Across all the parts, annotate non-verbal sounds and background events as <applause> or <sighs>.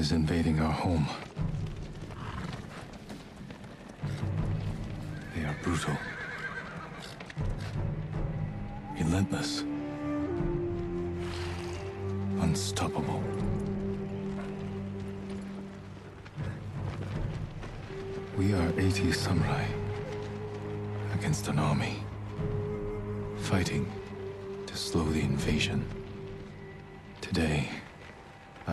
is invading our home. They are brutal. Relentless. Unstoppable. We are 80 samurai against an army. Fighting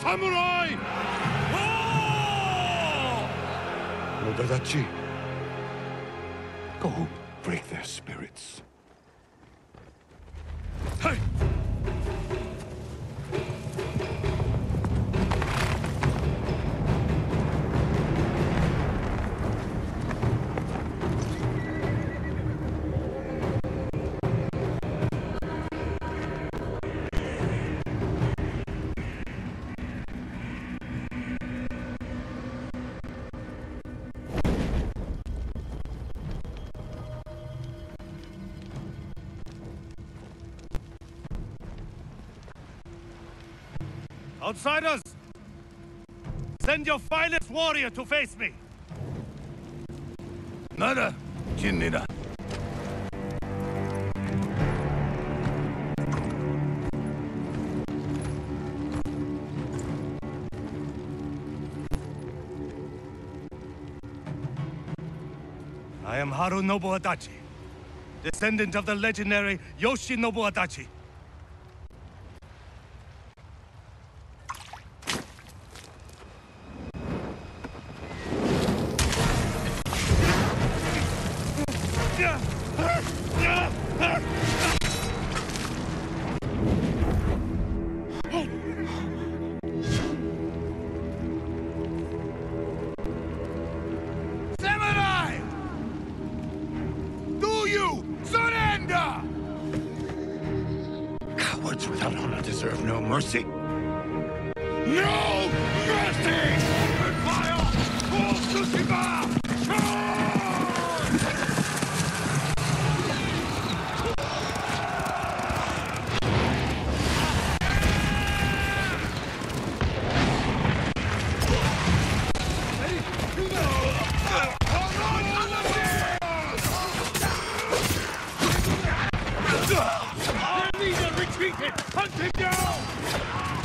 Samurai! Oh! Go break their spirits. Hey! Outsiders! Send your finest warrior to face me! Nada, Jinnida. I am Harunobu Adachi, descendant of the legendary Yoshinobu Adachi. Him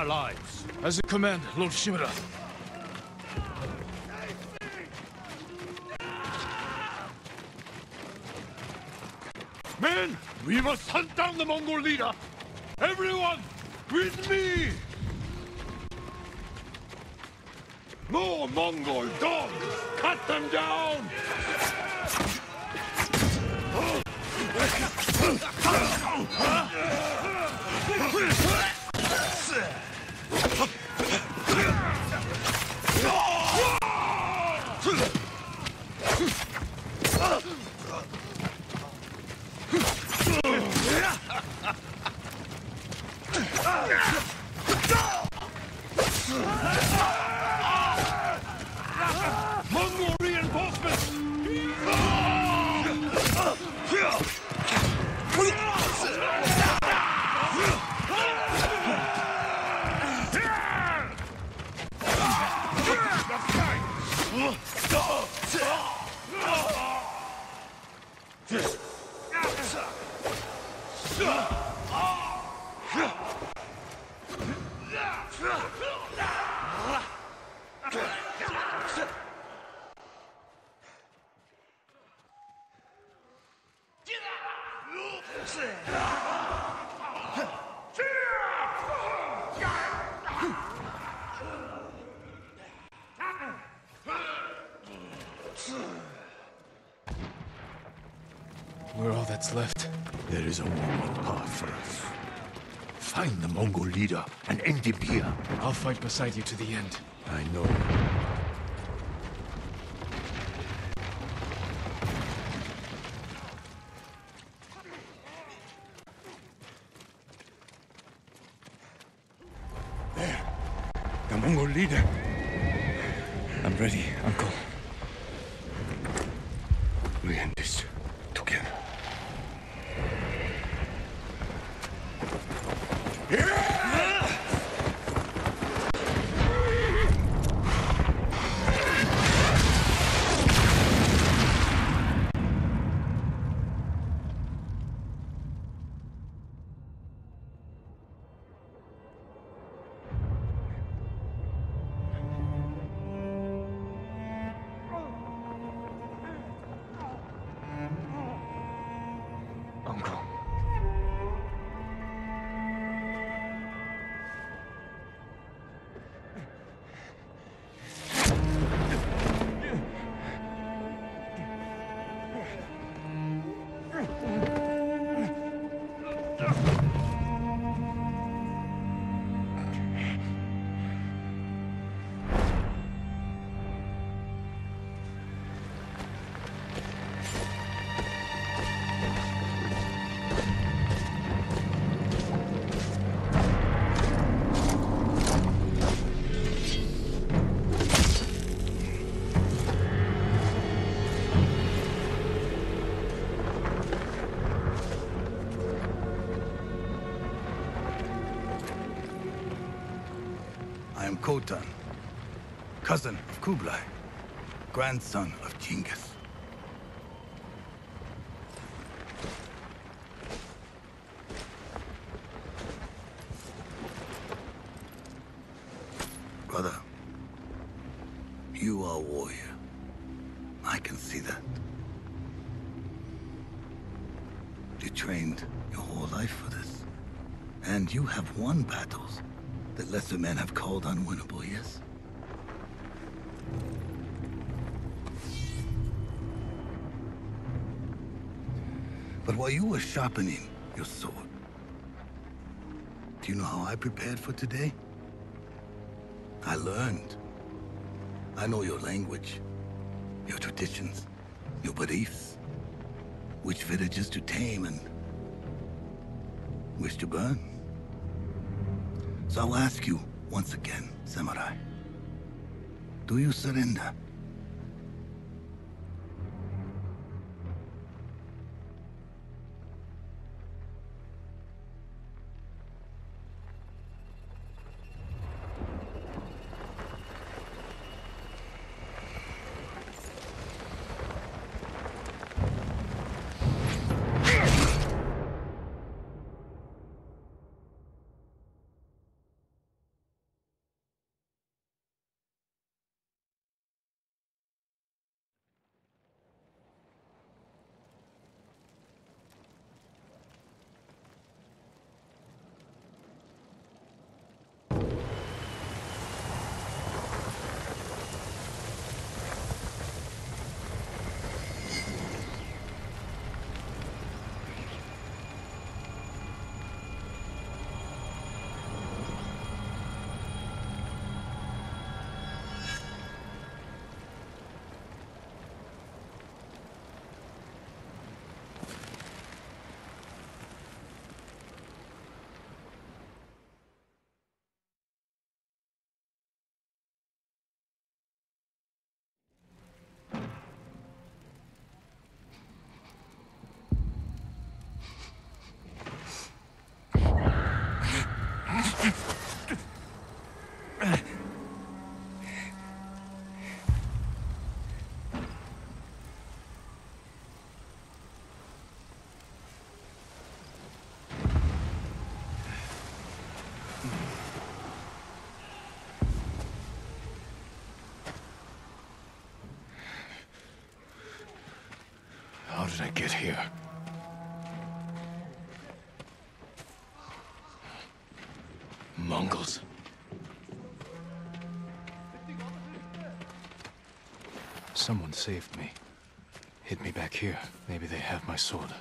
our lives. As a command, Lord Shimura. Men, we must hunt down the Mongol leader. Everyone, with me! More Mongol dogs! Cut them down! Mongol leader and end him here. I'll fight beside you to the end. I know. Am Khotun, cousin of Kublai, grandson of Genghis. Lesser men have called unwinnable, yes? But while you were sharpening your sword, do you know how I prepared for today? I learned. I know your language, your traditions, your beliefs, which villages to tame and which to burn. So I'll ask you once again, Samurai. Do you surrender? I get here? Mongols. Someone saved me. Hid me back here. Maybe they have my sword.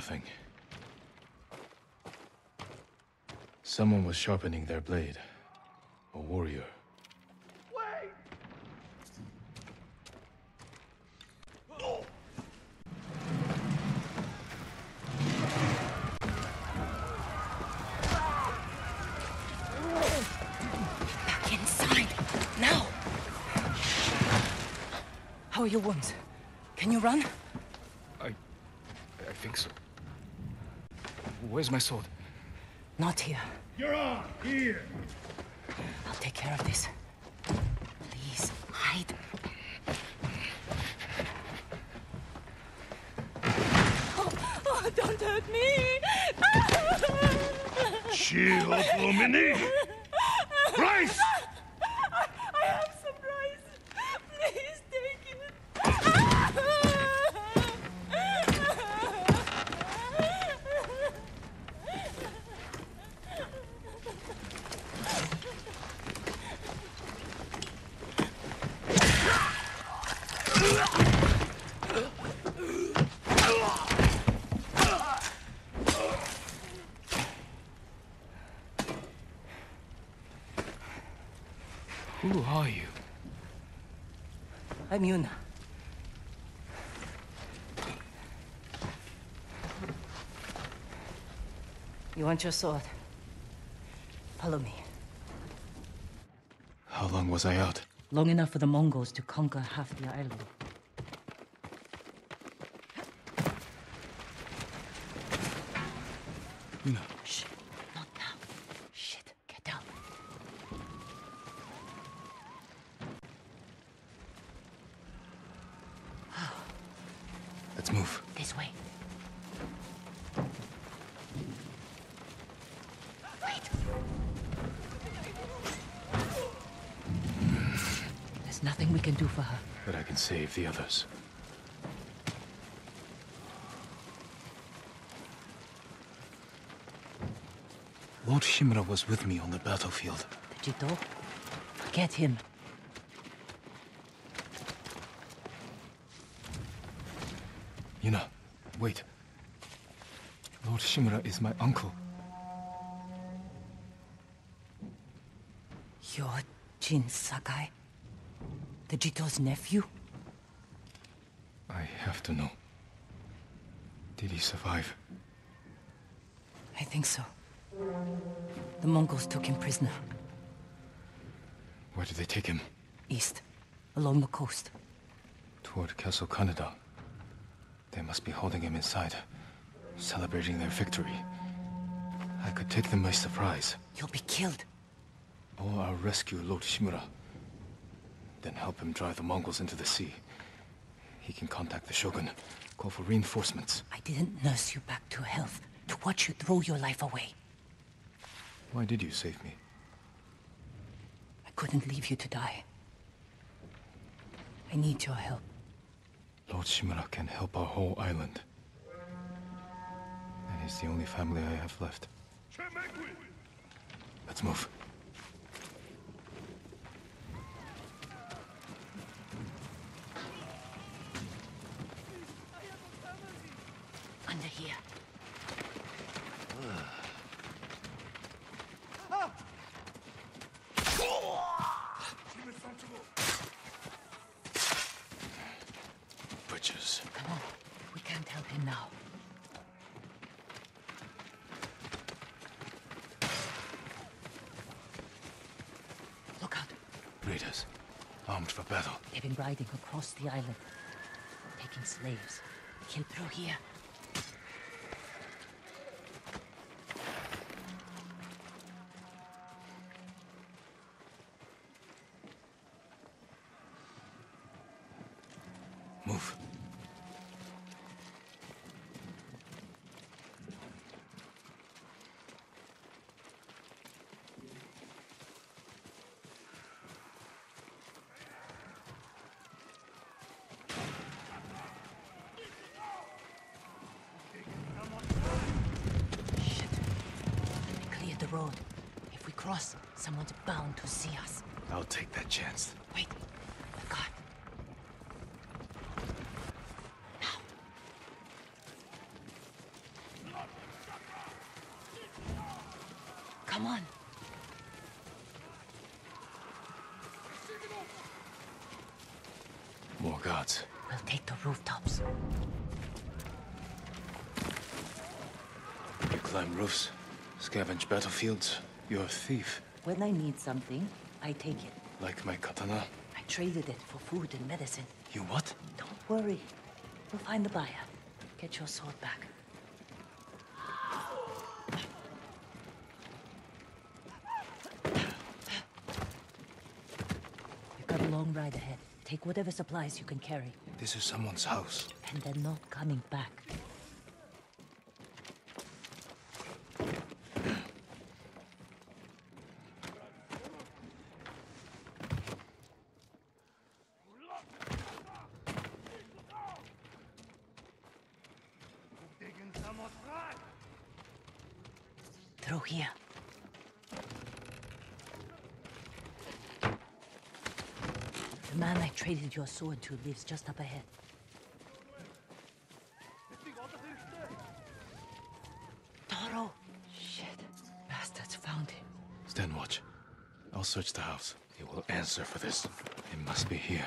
Nothing. Someone was sharpening their blade. A warrior. Wait! Back inside. Now. How are your wounds? Can you run? I... I think so. Where's my sword? Not here. You're on! Here! I'll take care of this. Please, hide. Oh, oh, don't hurt me! Shield, Lumini! Rice! I have some rice. Please take it. Who are you? I'm Yuna. You want your sword? Follow me. How long was I out? Long enough for the Mongols to conquer half the island. Shh, can save the others. Lord Shimura was with me on the battlefield. The Jito? Forget him. Yuna, wait. Lord Shimura is my uncle. You're Jin Sakai? The Jito's nephew? Have to know. Did he survive? I think so. The Mongols took him prisoner. Where did they take him? East. Along the coast. Toward Castle Kaneda. They must be holding him inside, celebrating their victory. I could take them by surprise, You'll be killed. or I'll rescue Lord Shimura. Then help him drive the Mongols into the sea. He can contact the Shogun, call for reinforcements. I didn't nurse you back to health to watch you throw your life away. Why did you save me? I couldn't leave you to die. I need your help. Lord Shimura can help our whole island. And he's the only family I have left. Let's move. Under here. Butchers. Come on. We can't help him now. Look out. Riding across the island, taking slaves. kill through here. Move. Shit. They cleared the road. If we cross, someone's bound to see us. I'll take that chance. Wait. I got. Now. Come on. More guards. We'll take the rooftops. You climb roofs, scavenge battlefields. You're a thief. When I need something, I take it. Like my katana. I traded it for food and medicine. You what? Don't worry. We'll find the buyer. Get your sword back. You've got a long ride ahead. Take whatever supplies you can carry, This is someone's house. and they're not coming back. Through here. The man Your sword to lives just up ahead. Toro! Shit. Bastards found him. Stand watch. I'll search the house. He will answer for this. He must be here.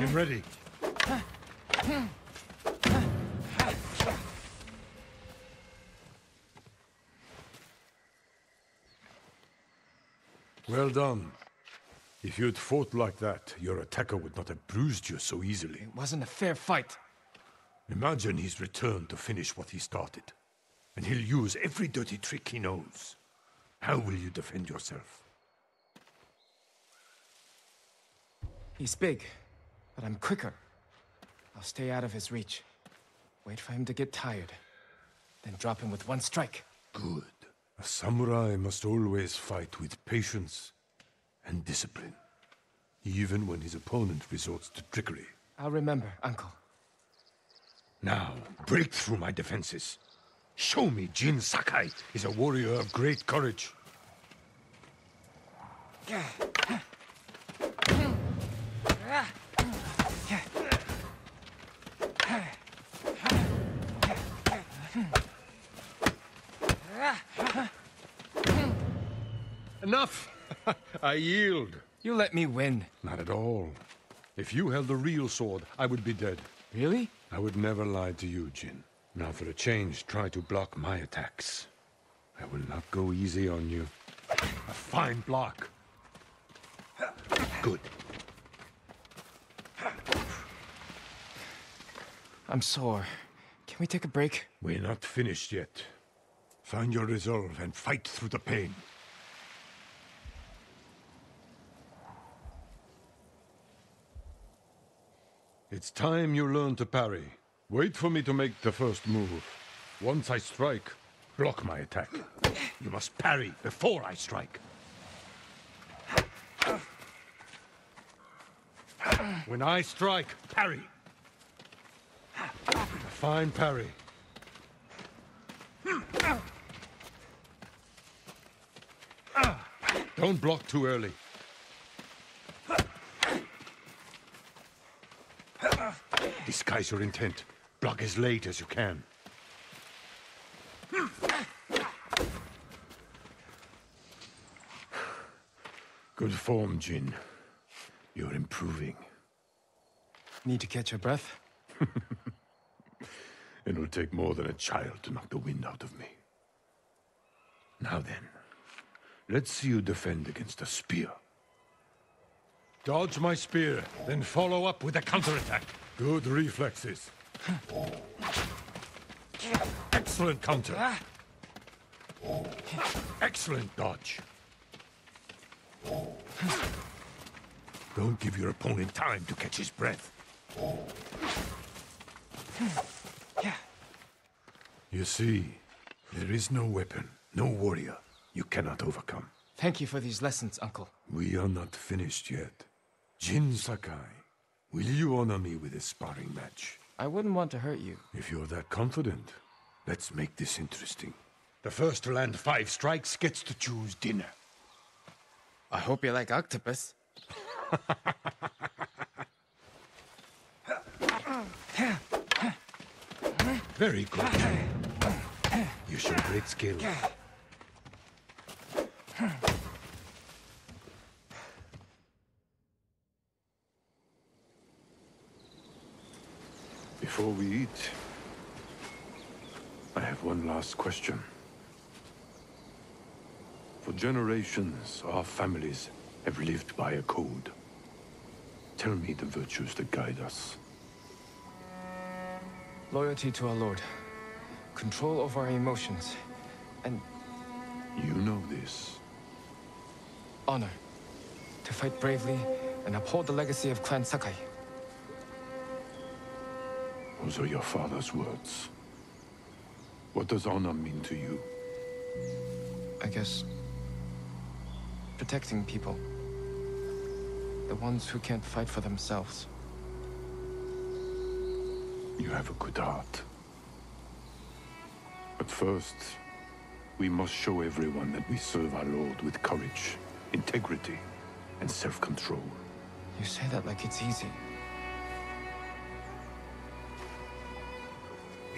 Attack! I am ready. Well done. If you'd fought like that, your attacker would not have bruised you so easily. It wasn't a fair fight. Imagine he's returned to finish what he started. And he'll use every dirty trick he knows. How will you defend yourself? He's big, but I'm quicker. I'll stay out of his reach. Wait for him to get tired. Then drop him with one strike. Good. A samurai must always fight with patience and discipline, even when his opponent resorts to trickery. I'll remember, Uncle. Now, break through my defenses. Show me Jin Sakai is a warrior of great courage. Enough! <laughs> I yield. You let me win. Not at all. If you held the real sword, I would be dead. Really? I would never lie to you, Jin. Now for a change, try to block my attacks. I will not go easy on you. A fine block. Good. I'm sore. Can we take a break? We're not finished yet. Find your resolve and fight through the pain. It's time you learn to parry. Wait for me to make the first move. Once I strike, block my attack. You must parry before I strike. When I strike, parry. A fine parry. Don't block too early. Disguise your intent. Block as late as you can. Good form, Jin. You're improving. Need to catch your breath? <laughs> It'll take more than a child to knock the wind out of me. Now then, let's see you defend against a spear. Dodge my spear, then follow up with a counterattack. Good reflexes. Excellent counter. Excellent dodge. Don't give your opponent time to catch his breath. You see, there is no weapon, no warrior you cannot overcome. Thank you for these lessons, Uncle. We are not finished yet. Jin Sakai, will you honor me with a sparring match? I wouldn't want to hurt you. If you're that confident, let's make this interesting. The first to land five strikes gets to choose dinner. I hope you like octopus. Very good. You show great skill. Before we eat, I have one last question. For generations, our families have lived by a code. Tell me the virtues that guide us. Loyalty to our Lord. Control over our emotions. And You know this. honor. To fight bravely and uphold the legacy of Clan Sakai. Those are your father's words. What does honor mean to you? I guess... Protecting people. The ones who can't fight for themselves. You have a good heart. But first, we must show everyone that we serve our Lord with courage, integrity, and self-control. You say that like it's easy.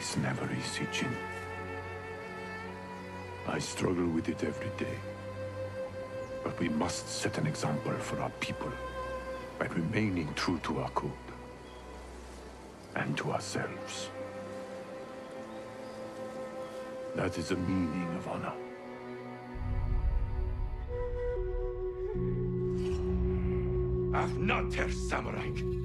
It's never easy, Jin. I struggle with it every day. But we must set an example for our people by remaining true to our code. And to ourselves. That is the meaning of honor. Ach, not Herr Samurai.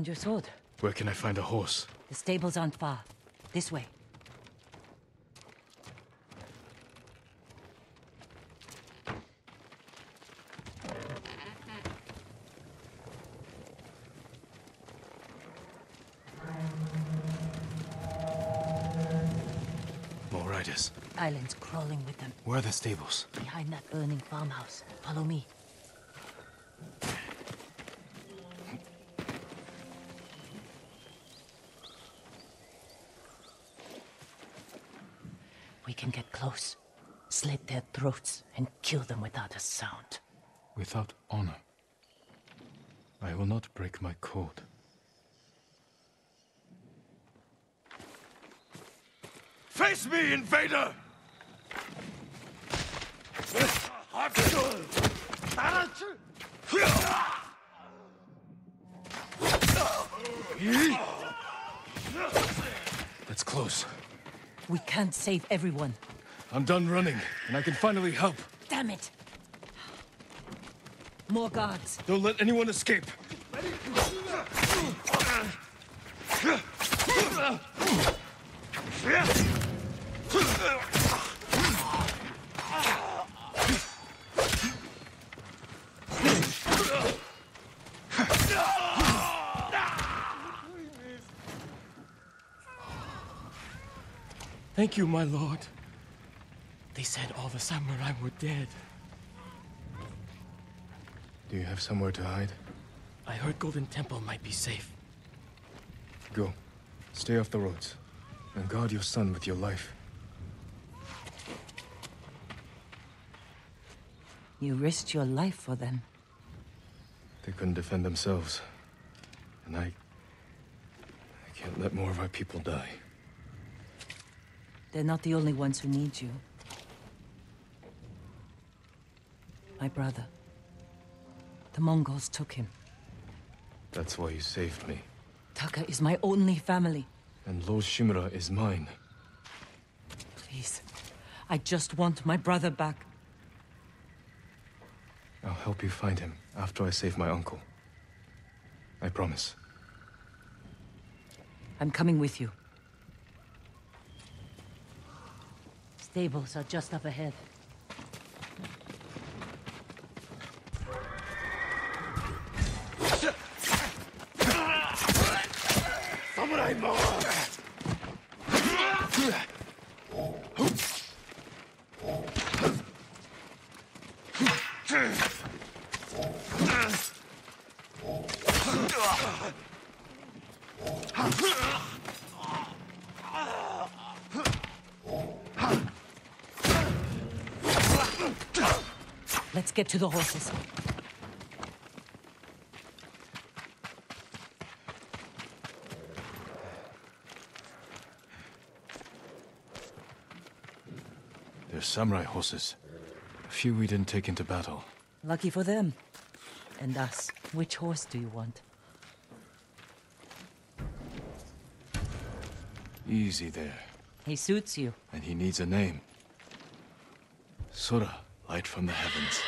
found your sword. Where can I find a horse? The stables aren't far. This way. More riders. Islands crawling with them. Where are the stables? Behind that burning farmhouse. Follow me. Throats, and kill them without a sound. Without honor. I will not break my code. Face me, invader! That's close. We can't save everyone. I'm done running, and I can finally help. Damn it! More guards. Don't let anyone escape. Thank you, my lord. They said all the samurai were dead. Do you have somewhere to hide? I heard Golden Temple might be safe. Go. Stay off the roads. And guard your son with your life. You risked your life for them. They couldn't defend themselves. And I... I can't let more of our people die. They're not the only ones who need you. My brother. The Mongols took him. That's why you saved me. Taka is my only family. And Lord Shimura is mine. Please. I just want my brother back. I'll help you find him after I save my uncle. I promise. I'm coming with you. Stables are just up ahead. Let's get to the horses. They're samurai horses. A few we didn't take into battle. Lucky for them. And us. Which horse do you want? Easy there. He suits you. And he needs a name. Sora, light from the heavens.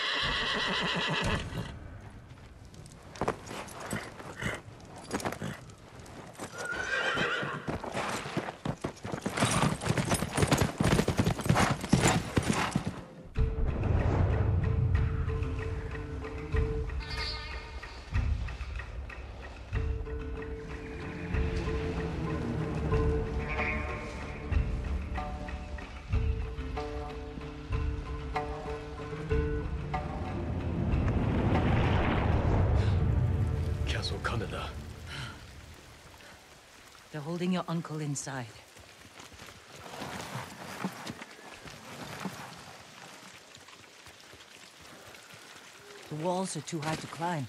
Uncle inside. The walls are too high to climb.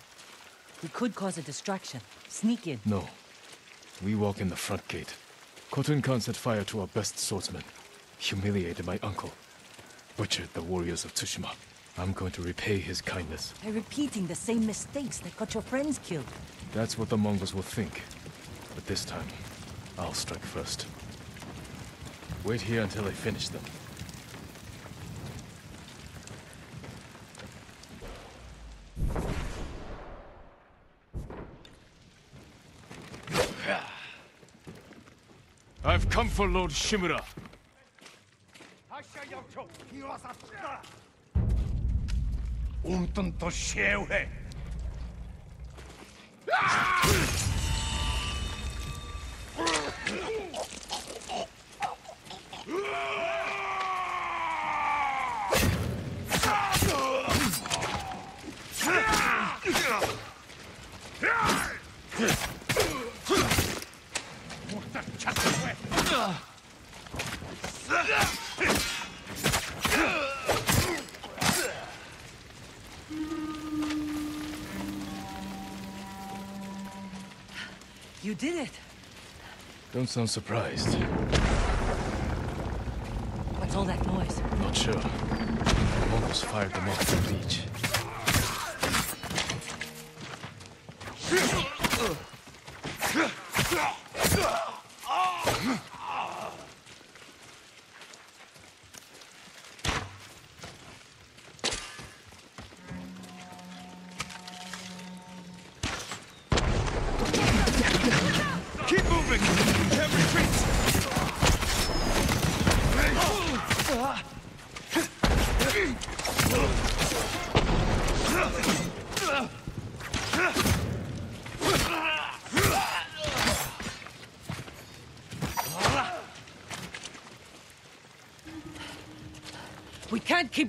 We could cause a distraction. Sneak in. No. We walk in the front gate. Khotun Khan set fire to our best swordsman. Humiliated my uncle. Butchered the warriors of Tsushima. I'm going to repay his kindness. By repeating the same mistakes that got your friends killed. That's what the Mongols will think. But this time, I'll strike first. Wait here until I finish them. <sighs> I've come for Lord Shimura. Untun to sieuhe! You Don't sound surprised. What's all that noise? Not sure. The Mongols fired them off the beach.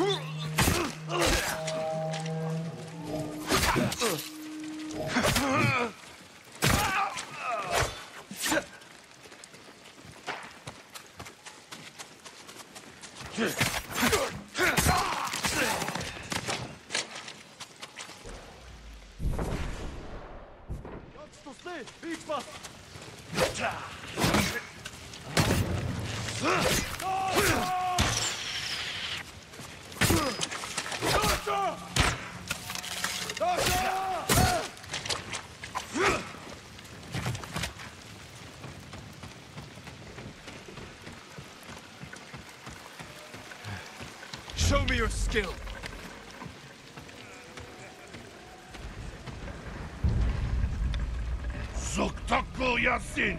Show assim.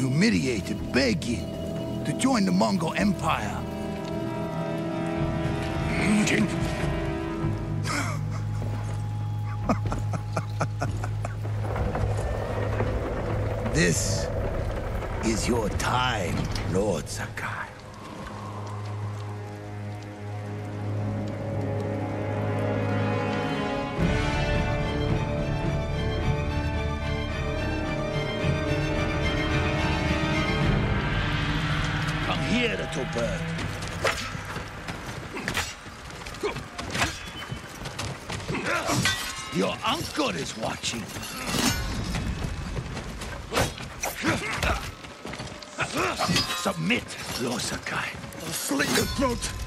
humiliated, begging to join the Mongol Empire. Bird. Your uncle is watching. Submit, Lord Sakai. I'll slit your throat.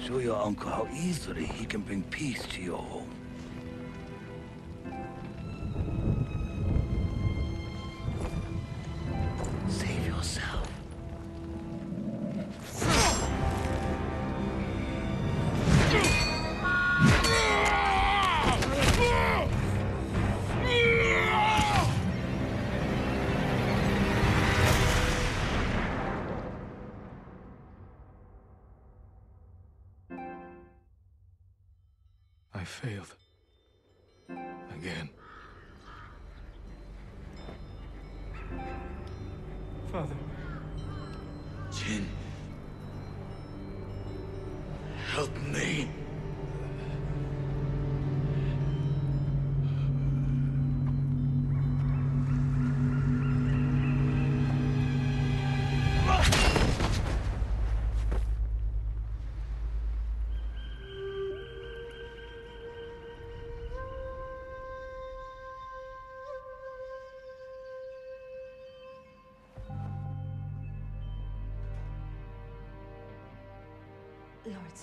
Show your uncle how easily he can bring peace to your home.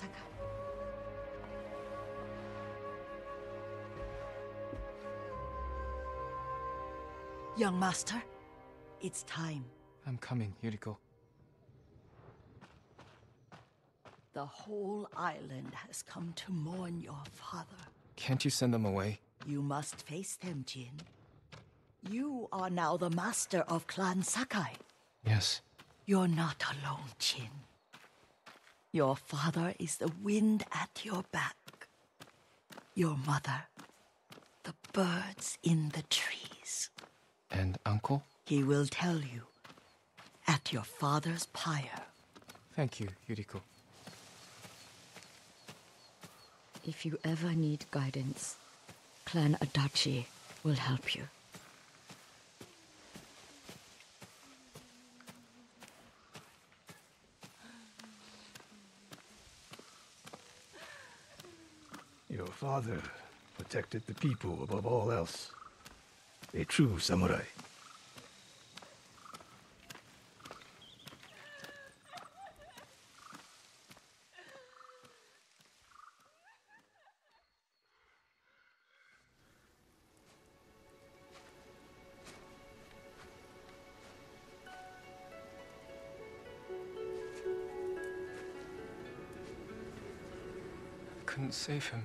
Lord. Young master, it's time. I'm coming, Yuriko. The whole island has come to mourn your father. Can't you send them away? You must face them, Jin. You are now the master of Clan Sakai. Yes. You're not alone, Jin. Your father is the wind at your back. Your mother, the birds in the trees. And Uncle? He will tell you at your father's pyre. Thank you, Yuriko. If you ever need guidance, Clan Adachi will help you. Father protected the people above all else. A true samurai. Couldn't save him.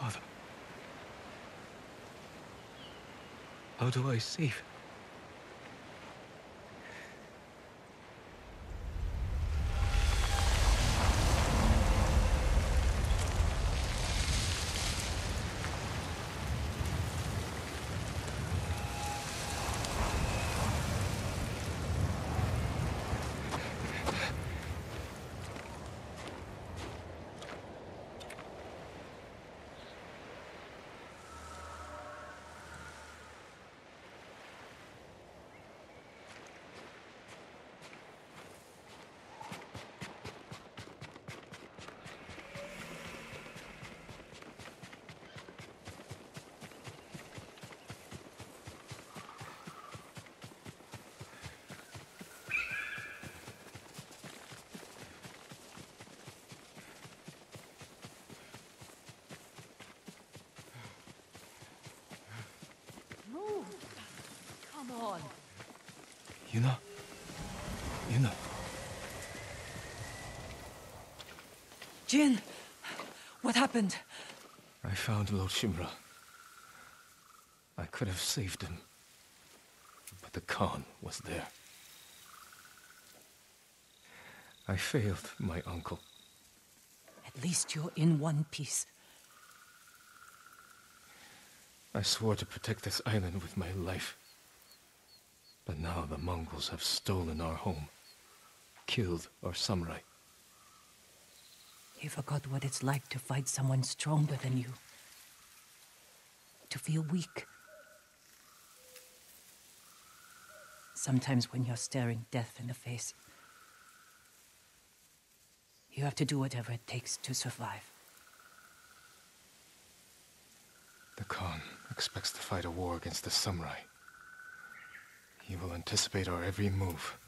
Father, how do I save on. Yuna? Yuna? Jin! What happened? I found Lord Shimura. I could have saved him. But the Khan was there. I failed my uncle. At least you're in one piece. I swore to protect this island with my life. But now the Mongols have stolen our home, killed our samurai. You forgot what it's like to fight someone stronger than you. To feel weak. Sometimes when you're staring death in the face, you have to do whatever it takes to survive. The Khan expects to fight a war against the samurai. He will anticipate our every move.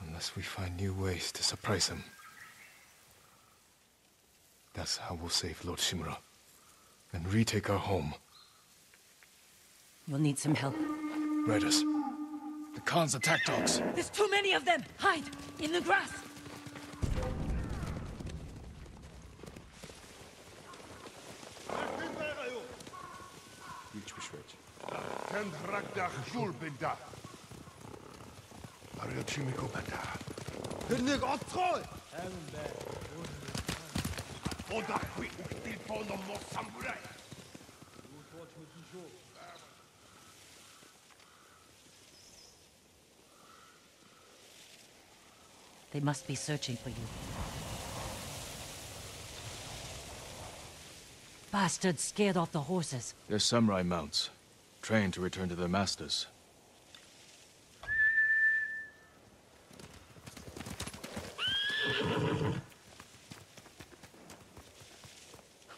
Unless we find new ways to surprise him. That's how we'll save Lord Shimura. And retake our home. You'll need some help. Riders. The Khan's attack dogs. There's too many of them! Hide! In the grass! Kendrakdach Julbinda. Ariochimiko Bata. Hynnyg otrol! Oda Hui Uktilpono Mo Samurai. They must be searching for you. Bastards scared off the horses. They're samurai mounts, trained to return to their masters. <laughs>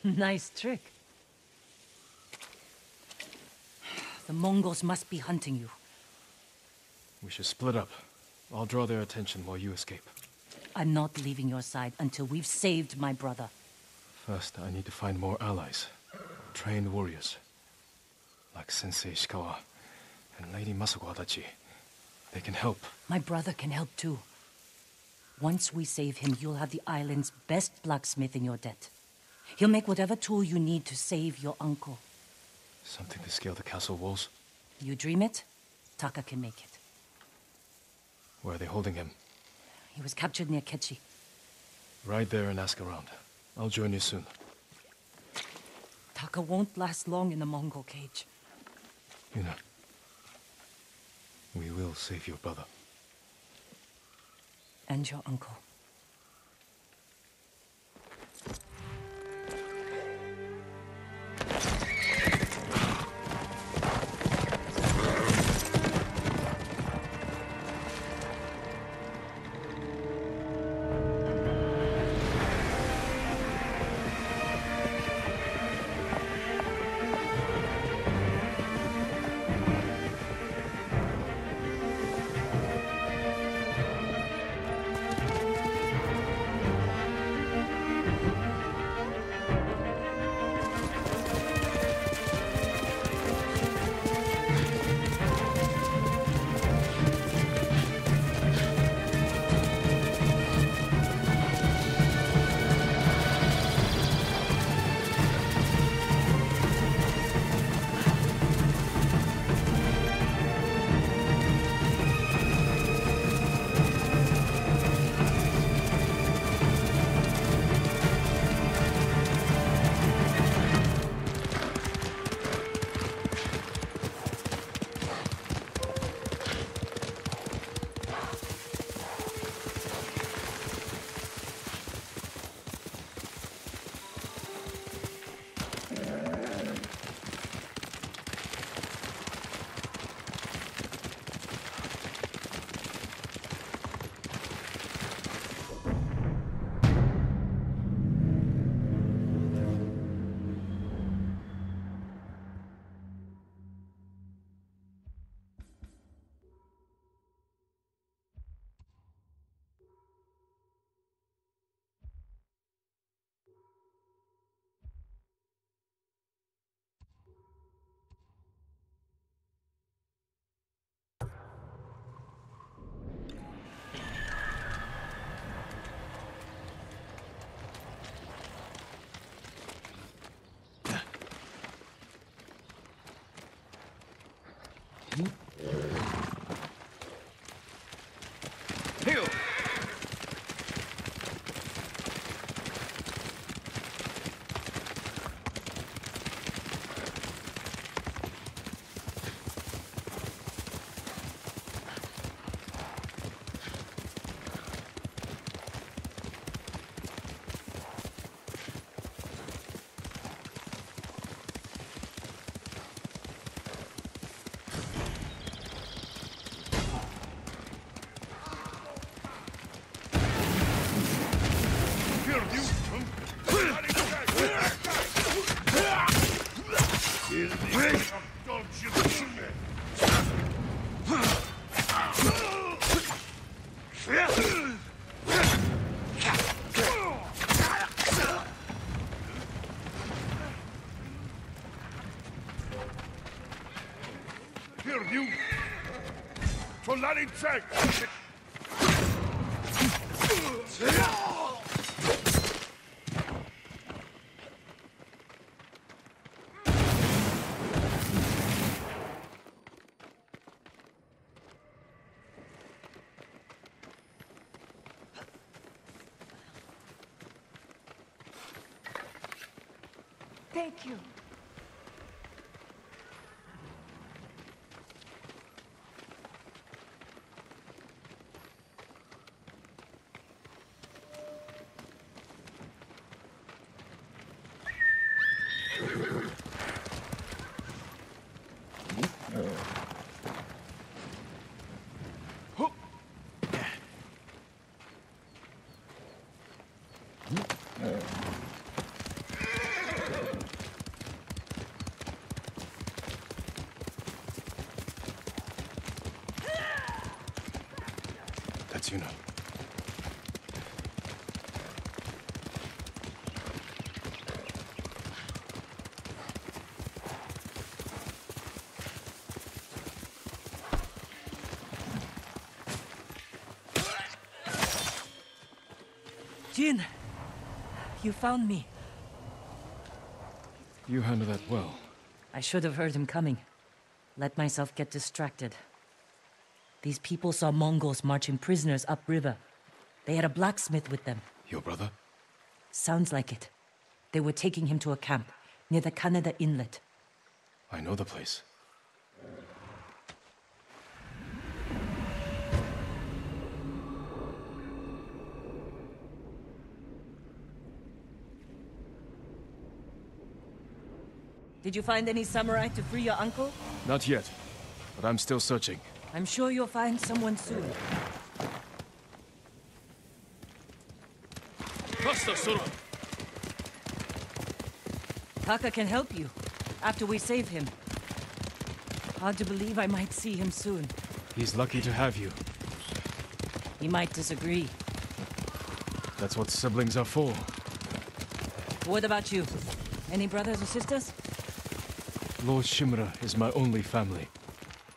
nice trick. The Mongols must be hunting you. We should split up. I'll draw their attention while you escape. I'm not leaving your side until we've saved my brother. First, I need to find more allies. Trained warriors. Like Sensei Ishikawa and Lady Masako Adachi. They can help. My brother can help too. Once we save him, you'll have the island's best blacksmith in your debt. He'll make whatever tool you need to save your uncle. Something to scale the castle walls? You dream it, Taka can make it. Where are they holding him? He was captured near Ketchi. Ride there and ask around. I'll join you soon. Taka won't last long in the Mongol cage. Yuna. We will save your brother. And your uncle. Here, check! Thank you. Yuna. Jin, you found me. You handle that well. I should have heard him coming. Let myself get distracted. These people saw Mongols marching prisoners upriver. They had a blacksmith with them. Your brother? Sounds like it. They were taking him to a camp near the Canada Inlet. I know the place. Did you find any samurai to free your uncle? Not yet, but I'm still searching. I'm sure you'll find someone soon. Taka can help you, after we save him. Hard to believe I might see him soon. He's lucky to have you. He might disagree. That's what siblings are for. What about you? Any brothers or sisters? Lord Shimura is my only family.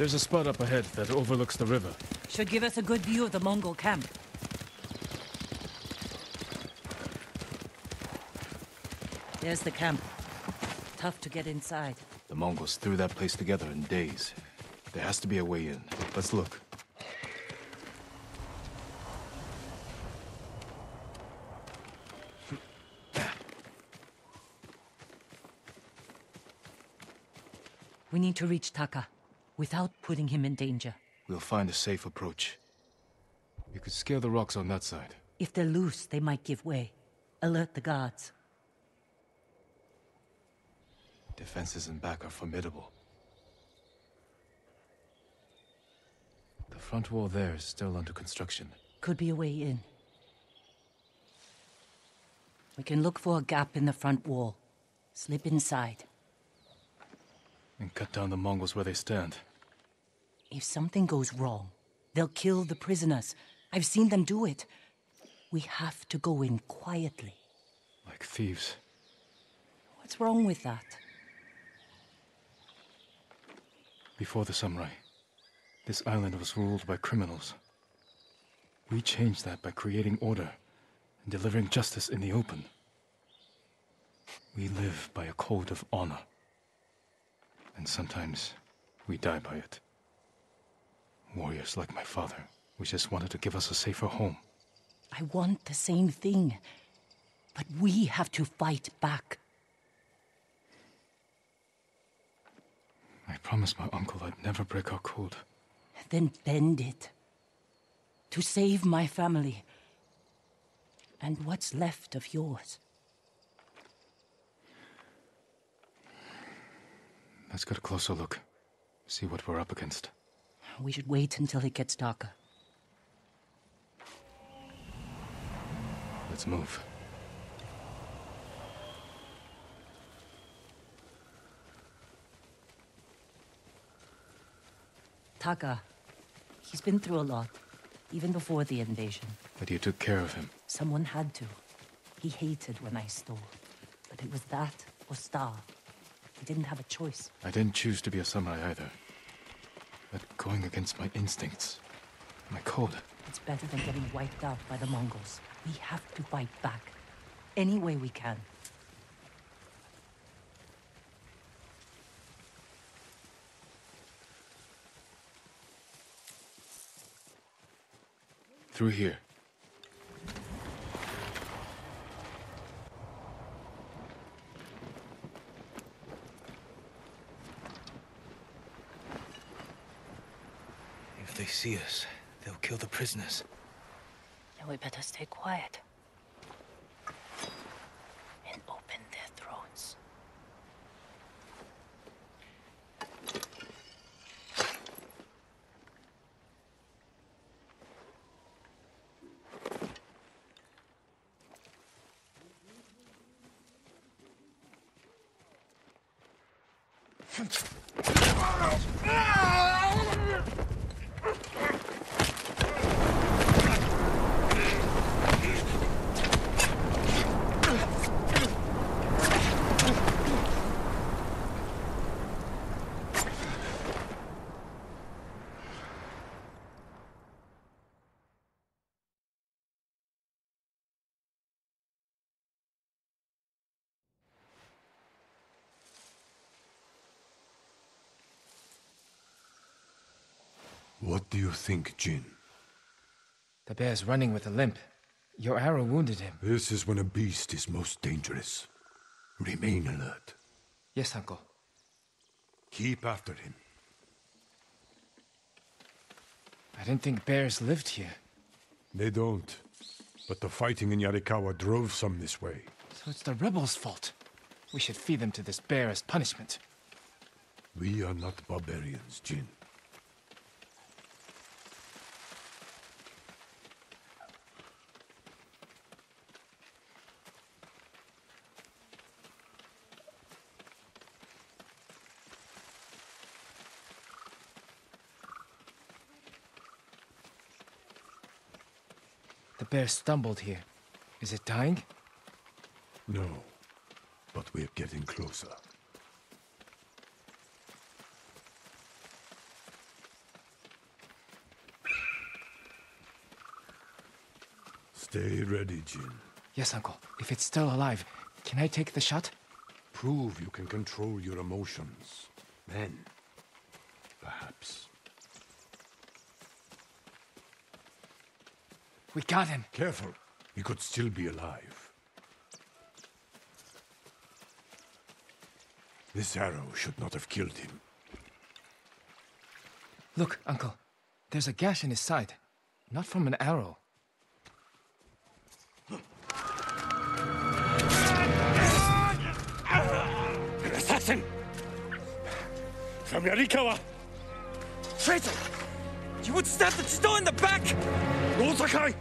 There's a spot up ahead that overlooks the river. Should give us a good view of the Mongol camp. There's the camp. Tough to get inside. The Mongols threw that place together in days. There has to be a way in. Let's look. We need to reach Taka without putting him in danger. We'll find a safe approach. You could scale the rocks on that side. If they're loose, they might give way. Alert the guards. Defenses in back are formidable. The front wall there is still under construction. Could be a way in. We can look for a gap in the front wall. Slip inside. And cut down the Mongols where they stand. If something goes wrong, they'll kill the prisoners. I've seen them do it. We have to go in quietly. Like thieves. What's wrong with that? Before the samurai, this island was ruled by criminals. We changed that by creating order and delivering justice in the open. We live by a code of honor. And sometimes we die by it. Warriors like my father, we just wanted to give us a safer home. I want the same thing. But we have to fight back. I promised my uncle I'd never break our code. Then bend it. To save my family. And what's left of yours. Let's get a closer look. See what we're up against. We should wait until it gets darker. Let's move. Taka. He's been through a lot, even before the invasion. But you took care of him. Someone had to. He hated when I stole. But it was that or starve. He didn't have a choice. I didn't choose to be a samurai either. But going against my instincts, my code. It's better than getting wiped out by the Mongols. We have to fight back. Any way we can. Through here. If they see us, they'll kill the prisoners. Then we better stay quiet. And open their throats. What do you think, Jin? The bear's running with a limp. Your arrow wounded him. This is when a beast is most dangerous. Remain alert. Yes, uncle. Keep after him. I didn't think bears lived here. They don't. But the fighting in Yarikawa drove some this way. So it's the rebels' fault. We should feed them to this bear as punishment. We are not barbarians, Jin. Bear stumbled here. Is it dying? No. But we're getting closer. Stay ready, Jin. Yes, uncle. If it's still alive, can I take the shot? Prove you can control your emotions. Then, perhaps. We got him. Careful. He could still be alive. This arrow should not have killed him. Look, Uncle. There's a gash in his side. Not from an arrow. An assassin! From Yarikawa! Traitor! You would stab the Jito in the back! No, Sakai!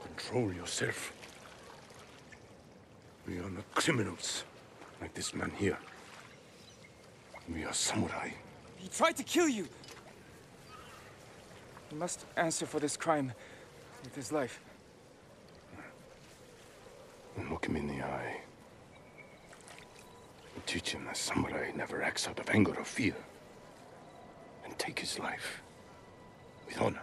Control yourself. We are not criminals, like this man here. We are samurai. He tried to kill you! He must answer for this crime with his life. And look him in the eye. And teach him that samurai never acts out of anger or fear. And take his life with honor.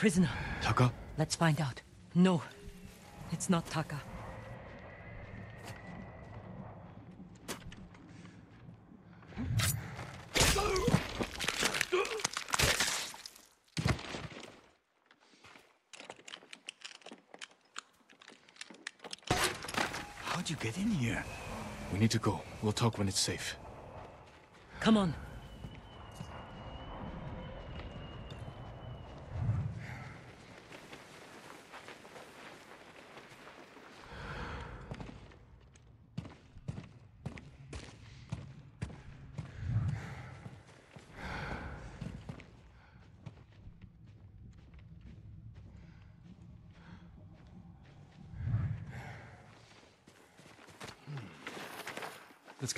Prisoner. Taka? Let's find out. No, it's not Taka. How'd you get in here? We need to go. We'll talk when it's safe. Come on.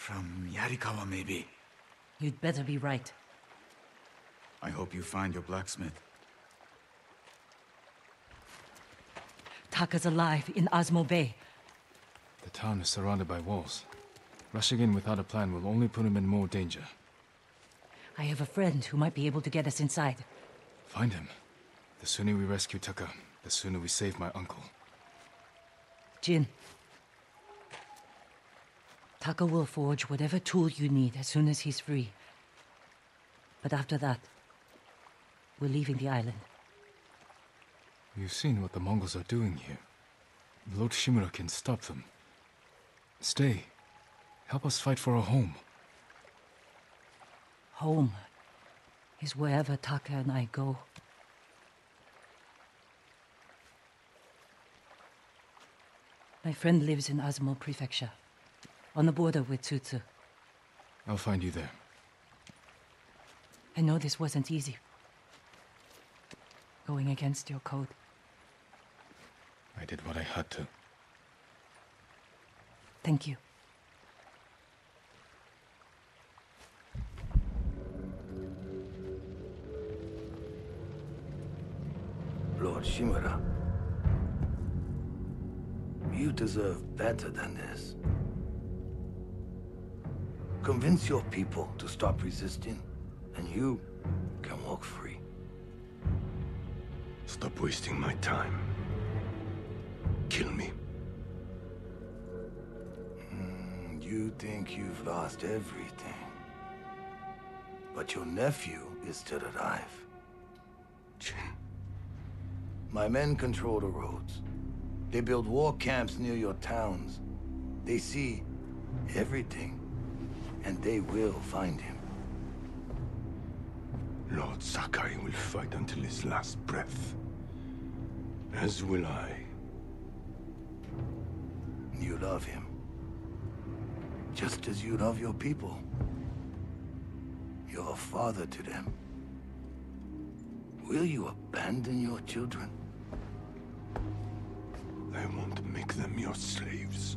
From Yarikawa, maybe. You'd better be right. I hope you find your blacksmith. Taka's alive in Azamo Bay. The town is surrounded by walls. Rushing in without a plan will only put him in more danger. I have a friend who might be able to get us inside. Find him. The sooner we rescue Taka, the sooner we save my uncle. Jin. Taka will forge whatever tool you need as soon as he's free. But after that, we're leaving the island. You've seen what the Mongols are doing here. Lord Shimura can stop them. Stay. Help us fight for a home. Home is wherever Taka and I go. My friend lives in Azamo Prefecture, on the border with Tsutsu. I'll find you there. I know this wasn't easy. Going against your code. I did what I had to. Thank you. Lord Shimura. You deserve better than this. Convince your people to stop resisting, and you can walk free. Stop wasting my time. Kill me. Mm, you think you've lost everything. But your nephew is still alive. Jin. My men control the roads. They build war camps near your towns. They see everything, and they will find him. Lord Sakai will fight until his last breath. As will I. You love him. Just as you love your people. You're a father to them. Will you abandon your children? I won't make them your slaves.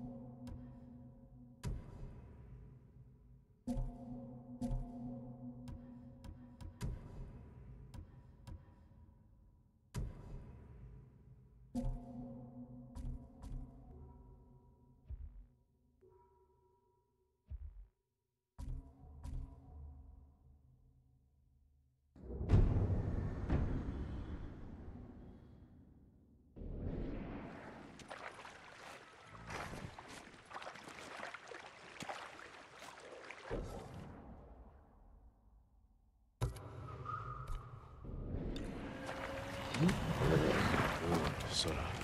Sora.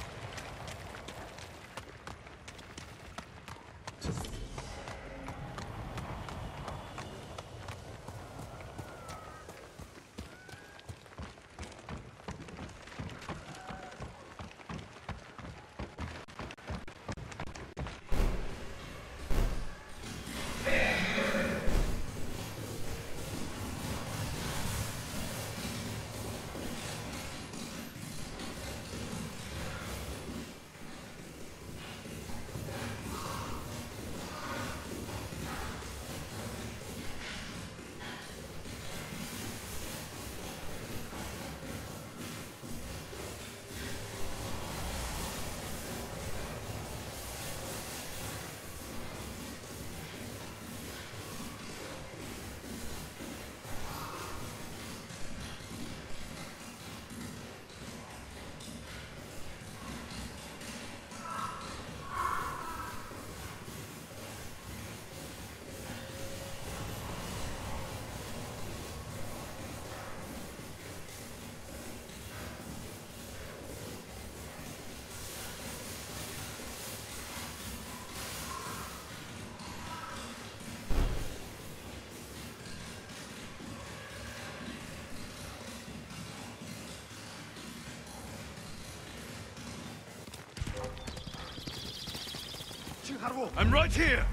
I'm right here!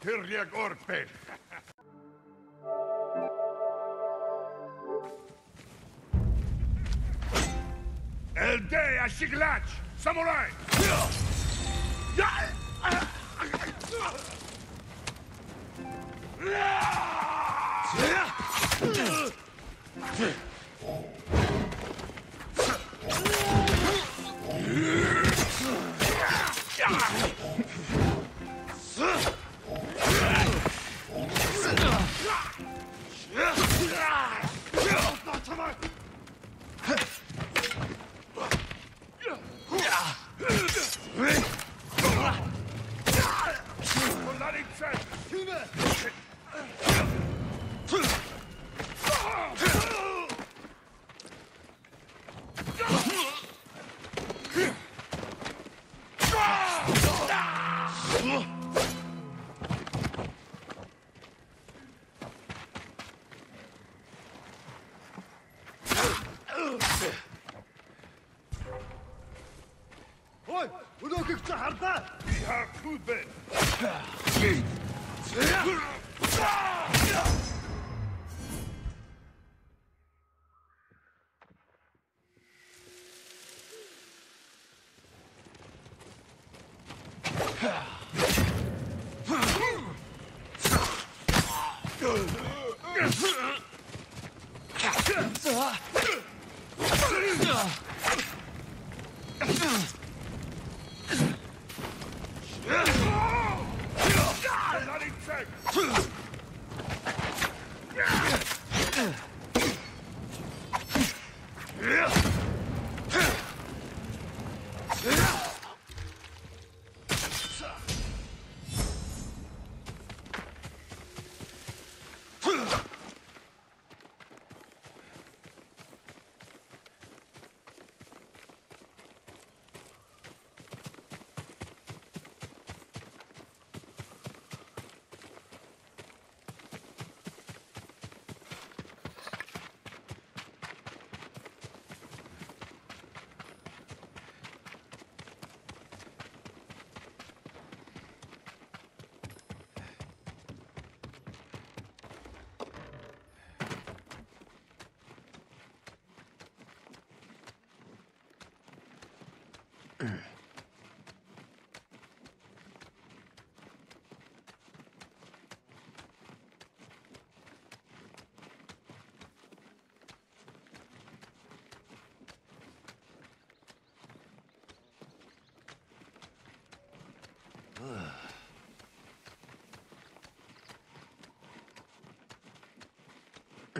Tirjak Orpel. Elde Ashiglach! Samurai!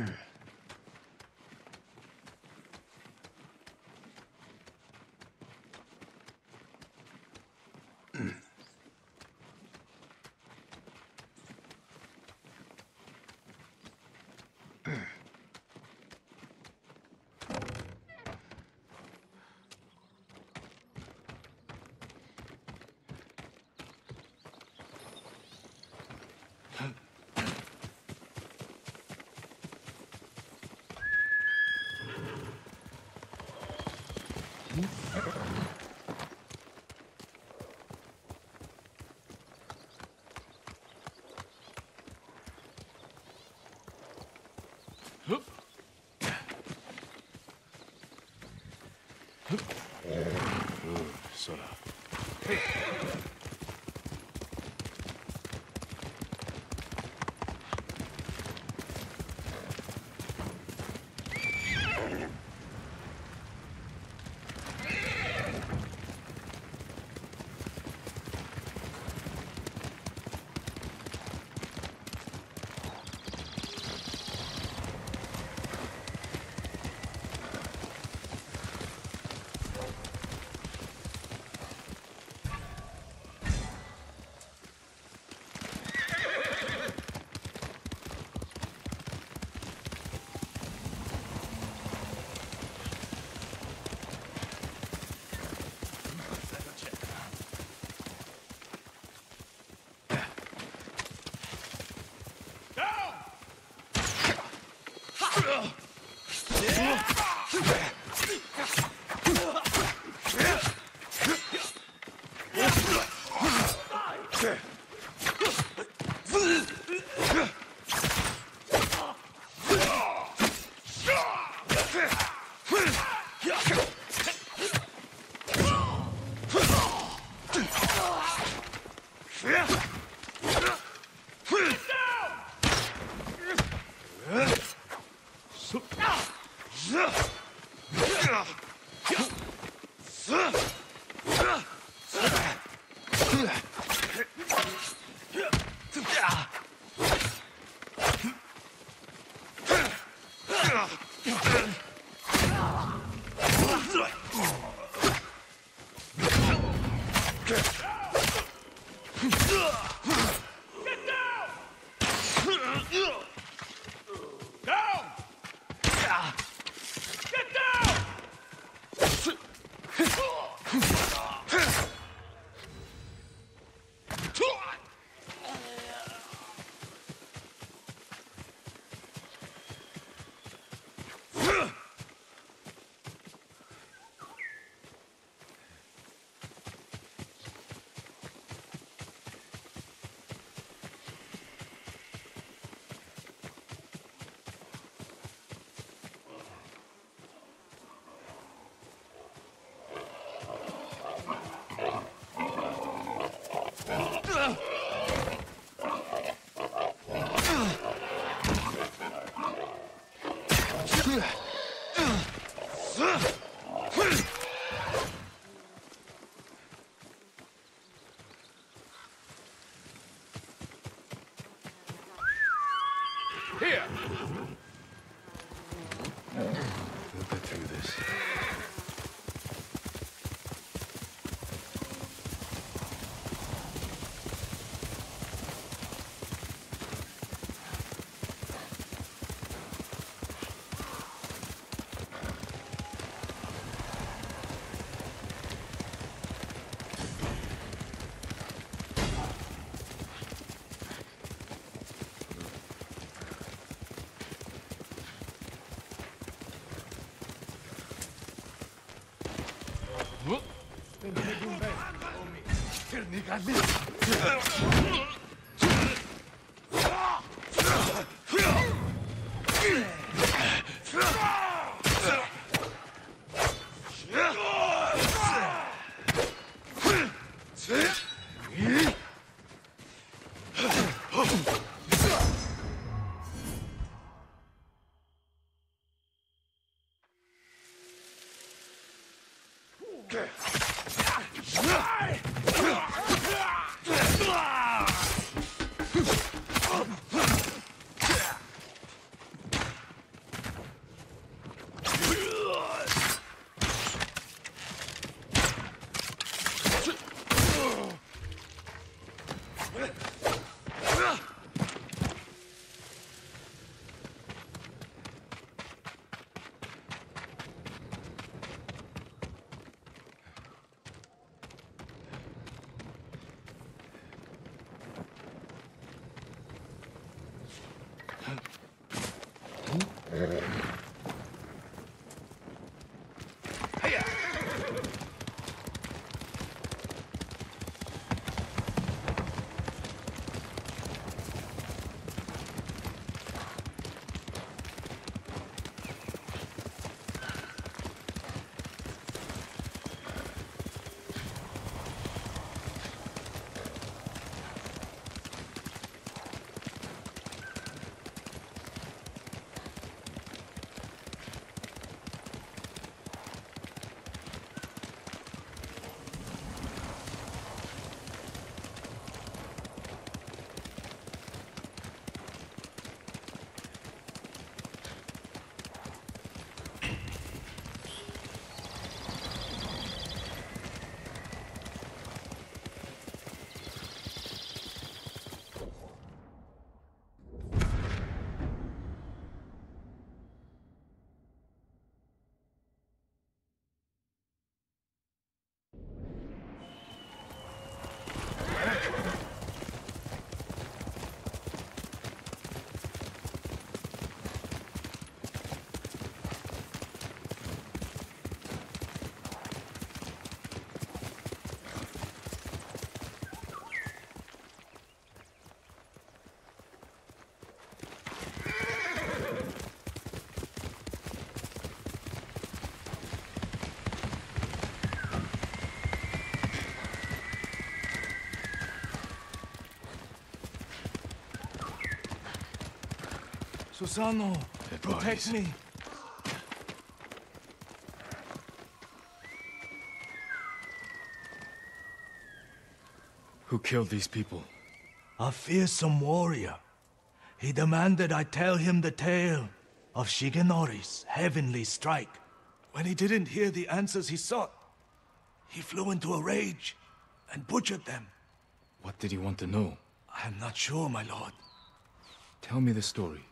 Mm. Sora. Here! Oh, This. got this. Okay. Susano, protect me. Who killed these people? A fearsome warrior. He demanded I tell him the tale of Shigenori's heavenly strike. When he didn't hear the answers he sought, he flew into a rage and butchered them. What did he want to know? I am not sure, my lord. Tell me the story.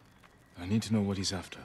I need to know what he's after.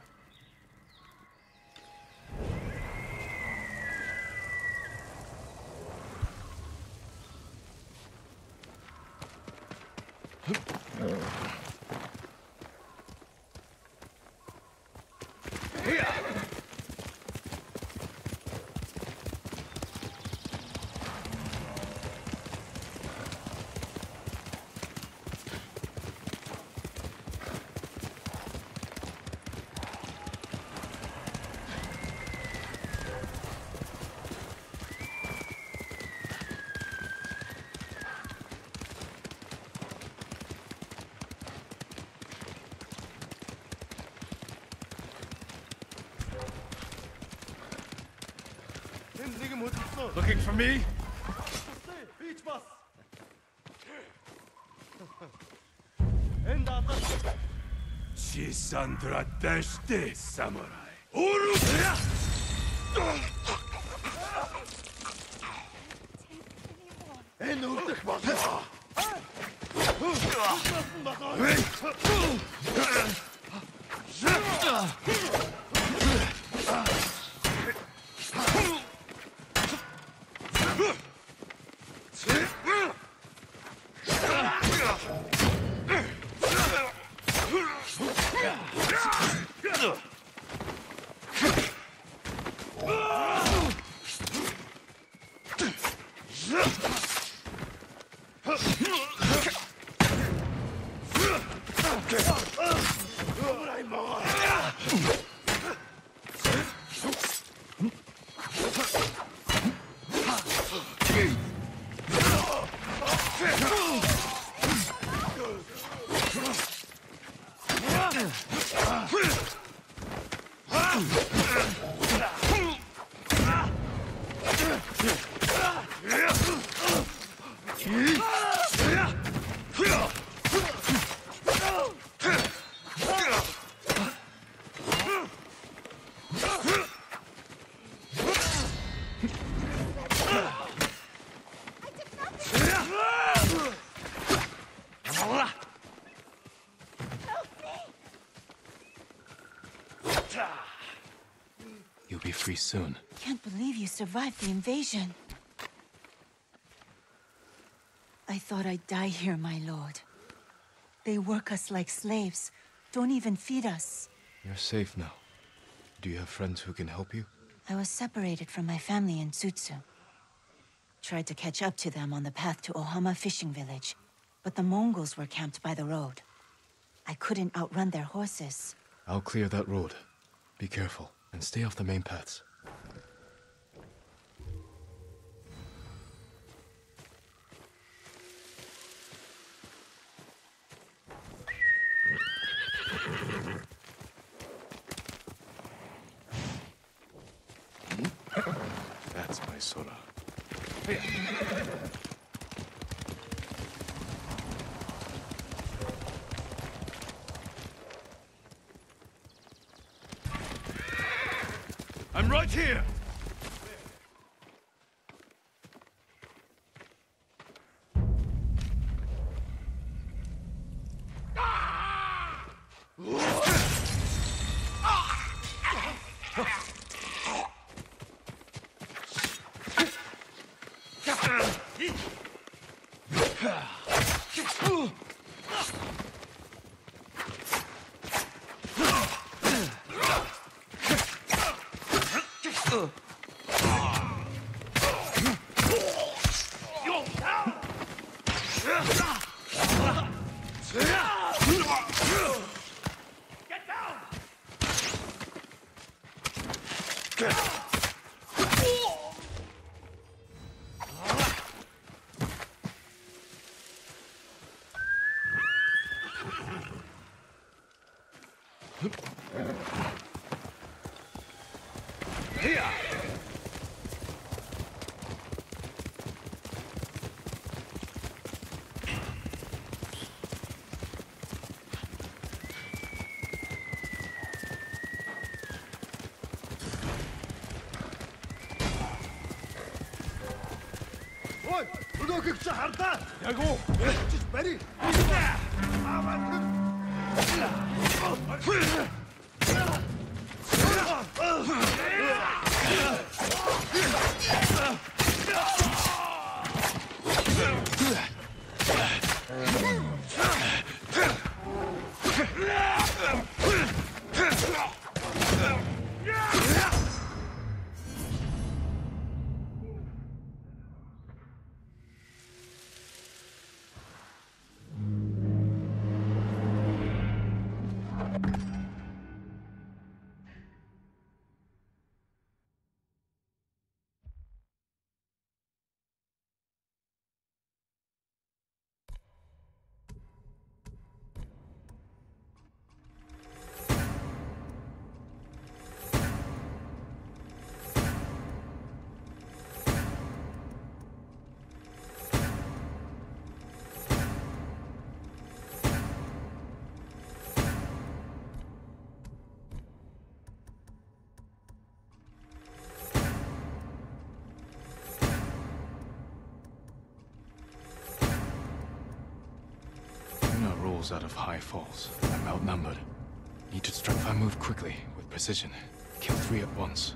サンドラ出してサムラ free soon. Can't believe you survived the invasion. I thought I'd die here, my lord. They work us like slaves, don't even feed us. You're safe now. Do you have friends who can help you? I was separated from my family in Tsutsu. Tried to catch up to them on the path to Ohama fishing village, but the Mongols were camped by the road. I couldn't outrun their horses. I'll clear that road. Be careful, and stay off the main paths. Hmm? <laughs> That's my Sora. Here! It's a! Just bury out of High Falls. I'm outnumbered. Need to strike. If I move quickly, with precision, kill three at once.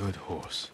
Good horse.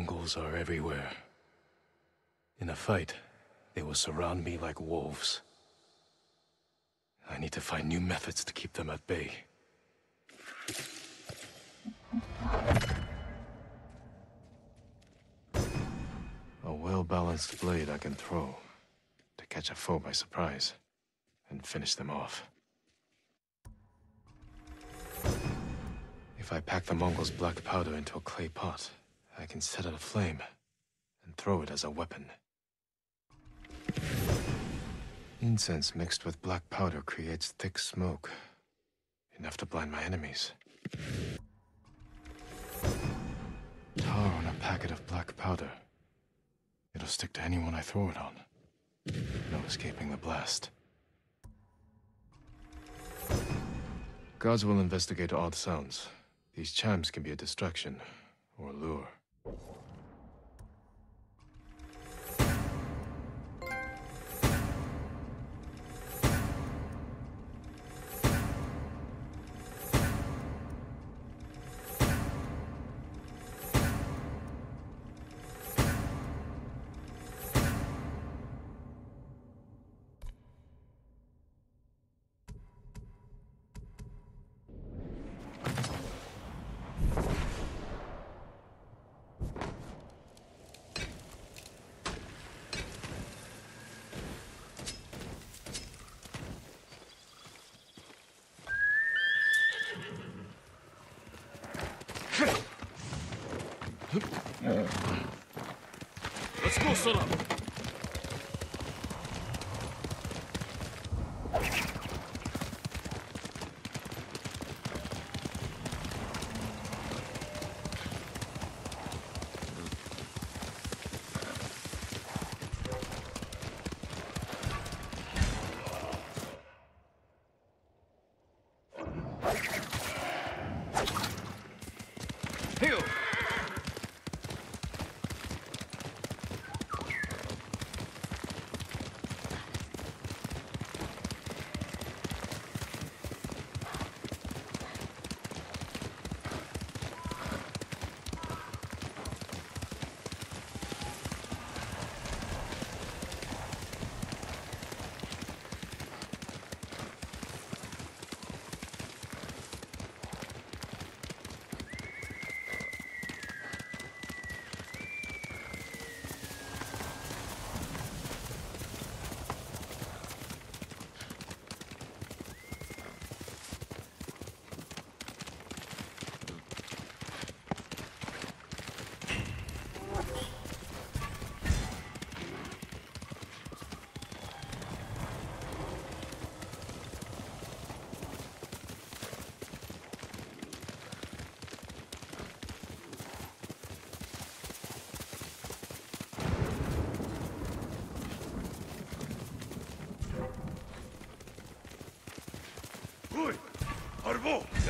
Mongols are everywhere. In a fight, they will surround me like wolves. I need to find new methods to keep them at bay. A well-balanced blade I can throw to catch a foe by surprise and finish them off. If I pack the Mongols' black powder into a clay pot, I can set it aflame and throw it as a weapon. Incense mixed with black powder creates thick smoke, enough to blind my enemies. Tar on a packet of black powder. It'll stick to anyone I throw it on. No escaping the blast. Gods will investigate odd sounds. These chimes can be a distraction or a lure you Let's go, Solomon.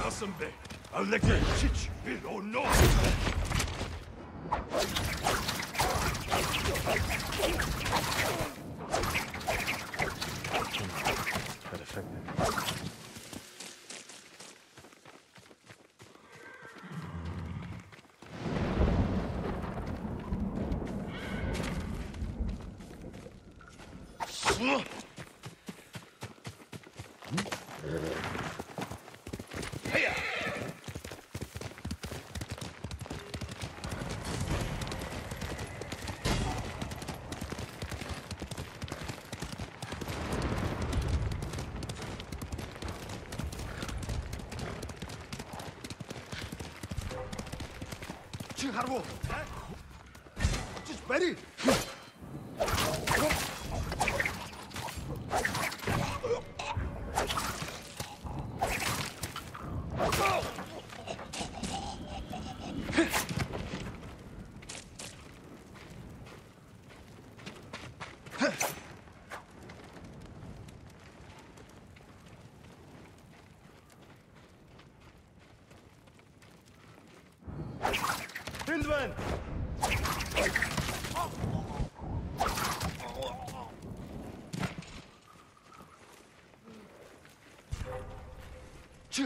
Jasumbe, Alexei Chich, Bill or no!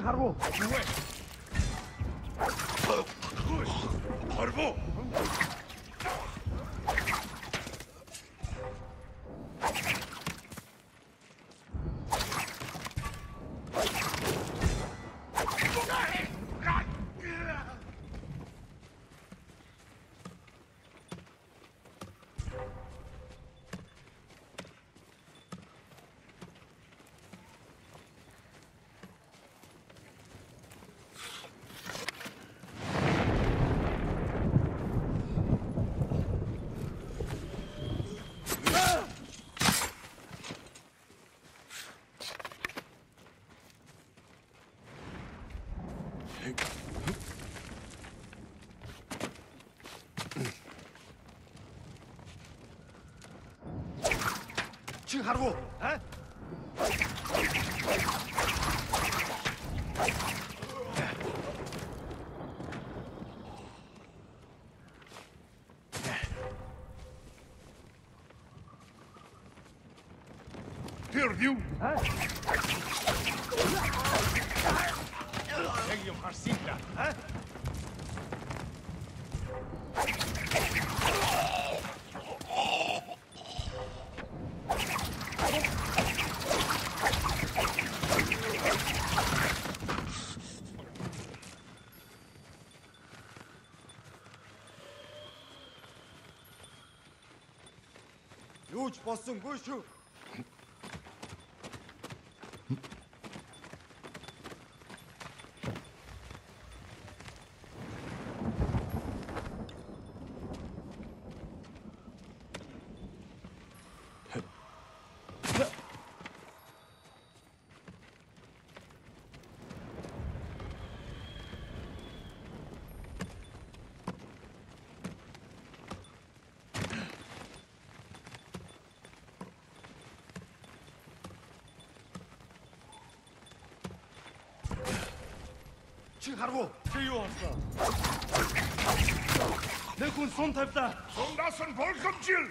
Haru. You win. 미친 하루, 에? Here, Posso um bucho? 정신 가르고. 제유하사 내군 손 탭다. 손다선 벌금질.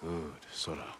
Good, Sora.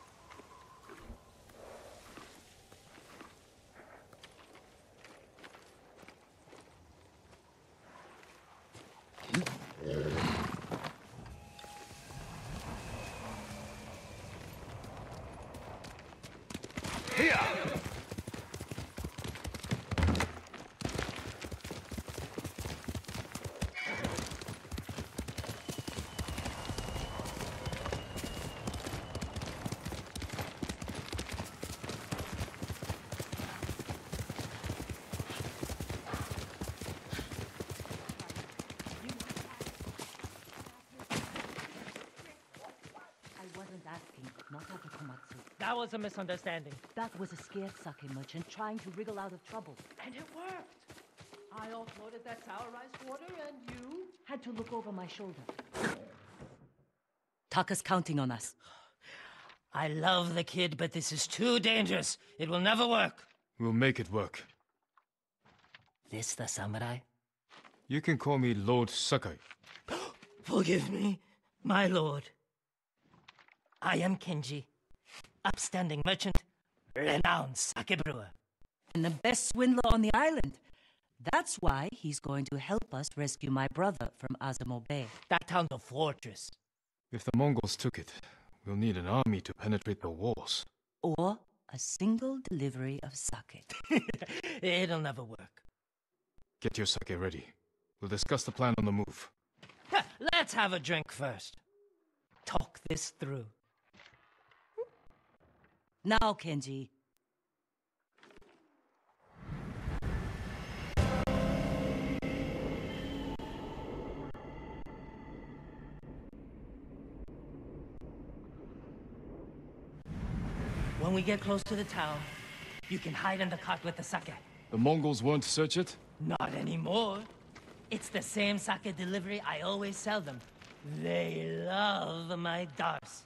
That was a misunderstanding. That was a scared sake merchant trying to wriggle out of trouble. And it worked. I offloaded that sour rice water and you... Had to look over my shoulder. Taka's counting on us. I love the kid, but this is too dangerous. It will never work. We'll make it work. This the samurai? You can call me Lord Sakai. <gasps> Forgive me, my lord. I am Kenji, upstanding merchant, renowned sake brewer. And the best swindler on the island. That's why he's going to help us rescue my brother from Azamo Bay. That town's a fortress. If the Mongols took it, we'll need an army to penetrate the walls. Or a single delivery of sake. <laughs> It'll never work. Get your sake ready. We'll discuss the plan on the move. Let's have a drink first. Talk this through. Now, Kenji. When we get close to the town, you can hide in the cart with the sake. The Mongols won't search it? Not anymore. It's the same sake delivery I always sell them. They love my dars.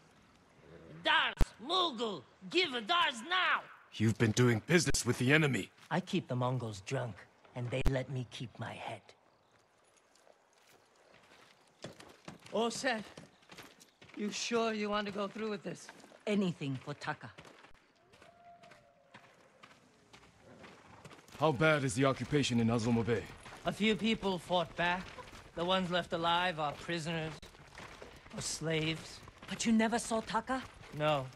Dars, Mughal, give a dars now! You've been doing business with the enemy. I keep the Mongols drunk, and they let me keep my head. All set. You sure you want to go through with this? Anything for Taka. How bad is the occupation in Azamo Bay? A few people fought back. The ones left alive are prisoners or slaves. But you never saw Taka? No.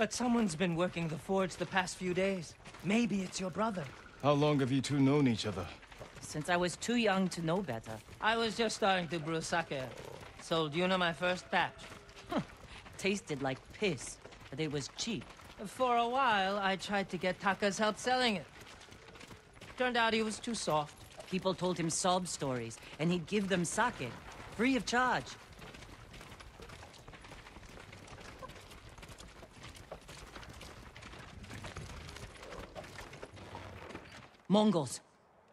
But someone's been working the forge the past few days. Maybe it's your brother. How long have you two known each other? Since I was too young to know better. I was just starting to brew sake. Sold Yuna my first batch. Tasted like piss, but it was cheap. For a while, I tried to get Taka's help selling it. Turned out he was too soft. People told him sob stories, and he'd give them sake, free of charge. Mongols.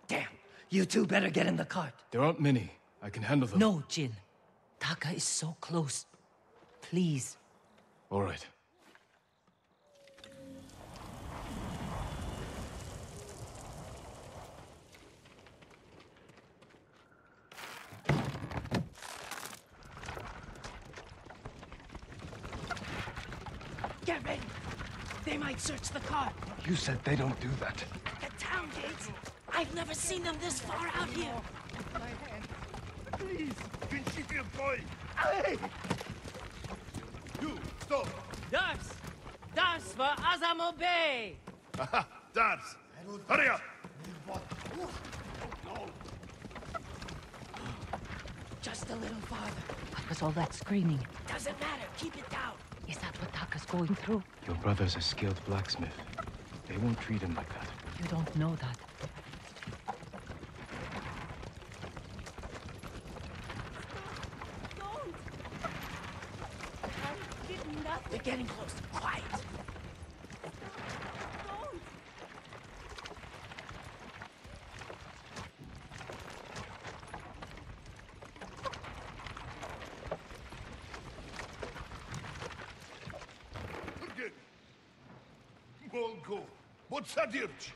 Damn, you two better get in the cart. There aren't many. I can handle them. No, Jin. Taka is so close. Please. All right. Get ready. They might search the cart. You said they don't do that. The town. I've never seen them this far out here. Please, keep your boy. Hey! You, stop. Dars! Dars for Azamo Bay! Dars, hurry up. Just a little farther. What was all that screaming? Doesn't matter. Keep it down. Is that what Taka's going through? Your brother's a skilled blacksmith. They won't treat him like that. You don't know that. They're getting close. Quiet. Forget. Mongol. What's that, Irch?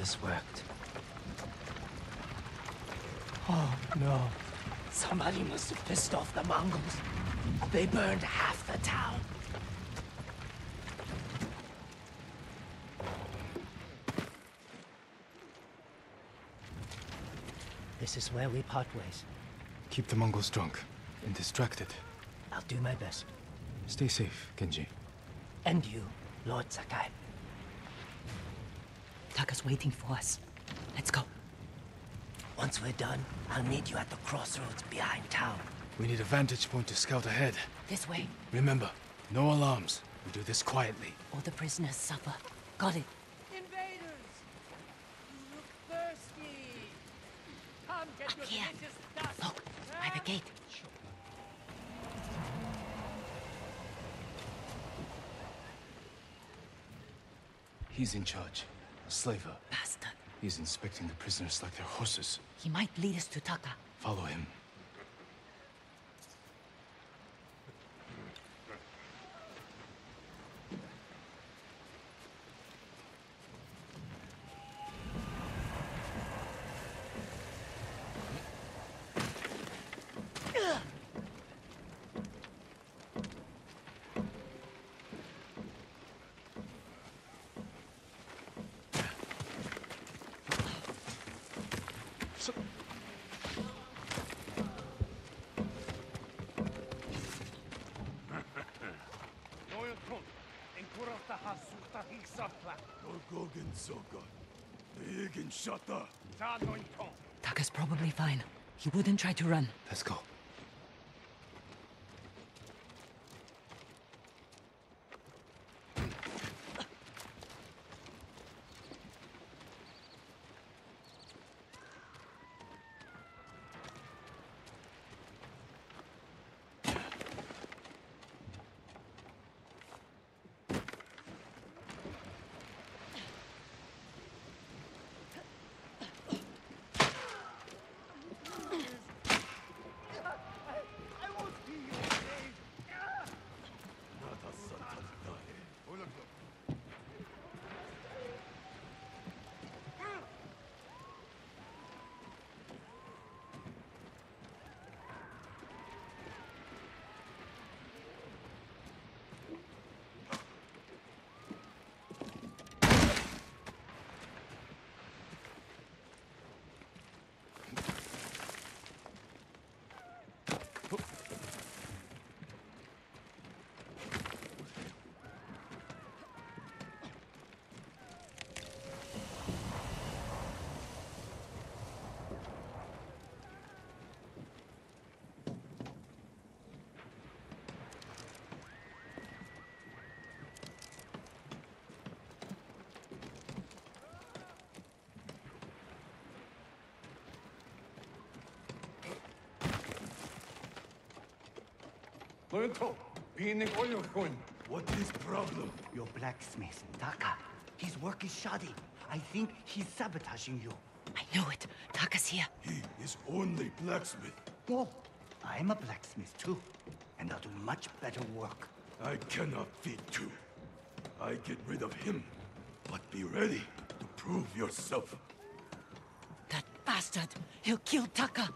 Jesus worked. Oh no. Somebody must have pissed off the Mongols. They burned half the town. This is where we part ways. Keep the Mongols drunk and distracted. I'll do my best. Stay safe, Kenji. And you, Lord Sakai. Taka's waiting for us. Let's go. Once we're done, I'll meet you at the crossroads behind town. We need a vantage point to scout ahead. This way. Remember, no alarms. We do this quietly. Or the prisoners suffer. Got it. Invaders! You look thirsty! Come get your here. delicious dust! Look, by the gate. He's in charge. A slaver. Bastard. He's inspecting the prisoners like they're horses. He might lead us to Taka. Follow him. Egen Shata. Taka's probably fine. He wouldn't try to run. Let's go. Lento, being Oyokun. What is problem? Your blacksmith, Taka. His work is shoddy. I think he's sabotaging you. I knew it. Taka's here. He is only blacksmith. No, I'm a blacksmith too. And I'll do much better work. I cannot feed two. I get rid of him. But be ready to prove yourself. That bastard! He'll kill Taka!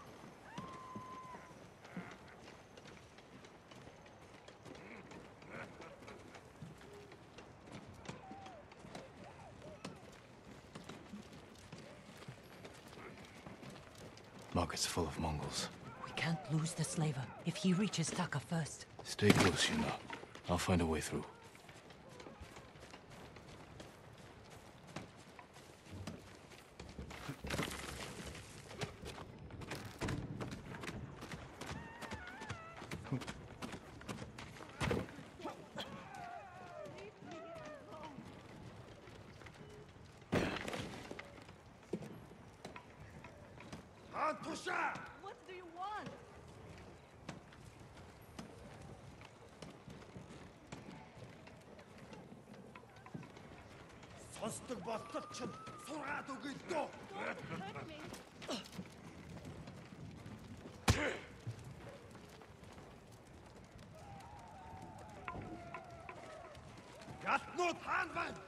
Market's full of Mongols. We can't lose the slaver if he reaches Taka first. Stay close, Yuna. I'll find a way through. Antusha! What do you want? Сонсдог болтол ч сургаад өгье л дөө. Hurt me. Галтнууд хаана байна?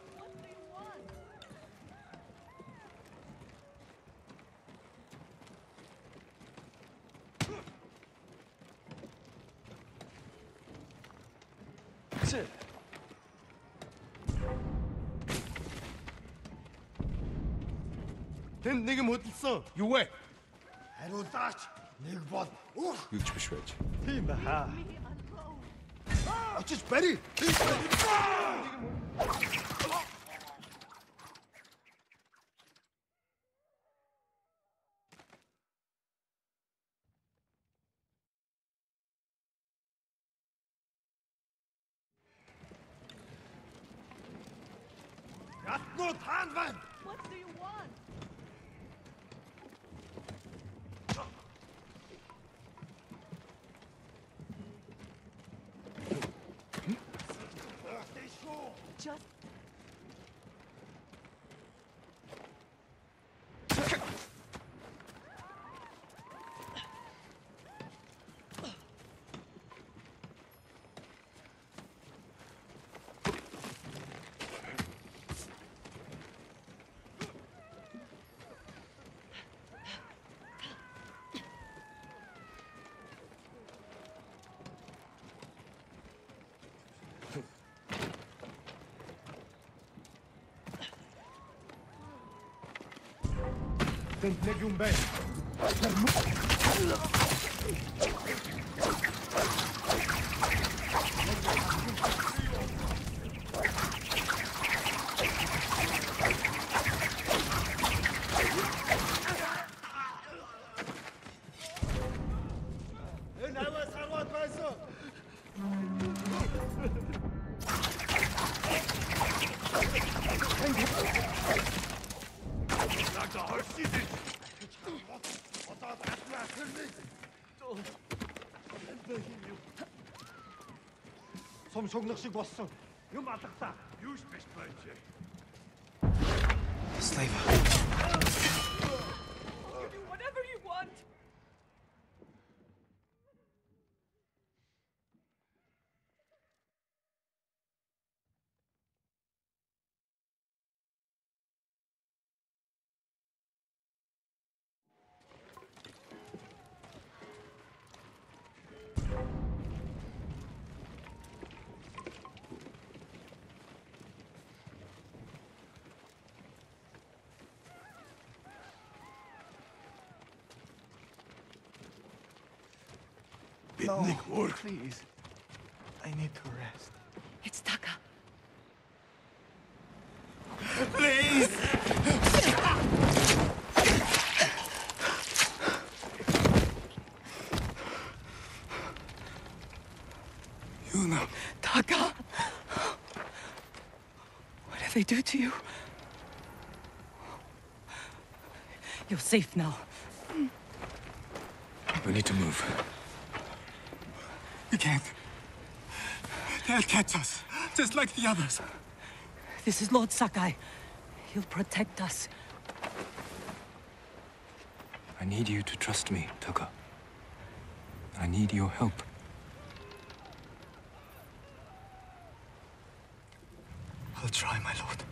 Тэнд нэг юм хөдөлсөн. Юу вэ? Хариулаач. Нэг бол ух. Юу ч биш байж. Тийм ба хаа. Очиж барь. Ятнууд Complégume bête. Сум шогнох шиг болсон. Юм алгатаа. Юу ч биш байж. Slaver. Midnight no, work. Please. I need to rest. It's Taka. Please! Yuna. Taka! What did they do to you? You're safe now. We need to move. You can't. They'll catch us, just like the others. This is Lord Sakai. He'll protect us. I need you to trust me, Taka. I need your help. I'll try, my lord.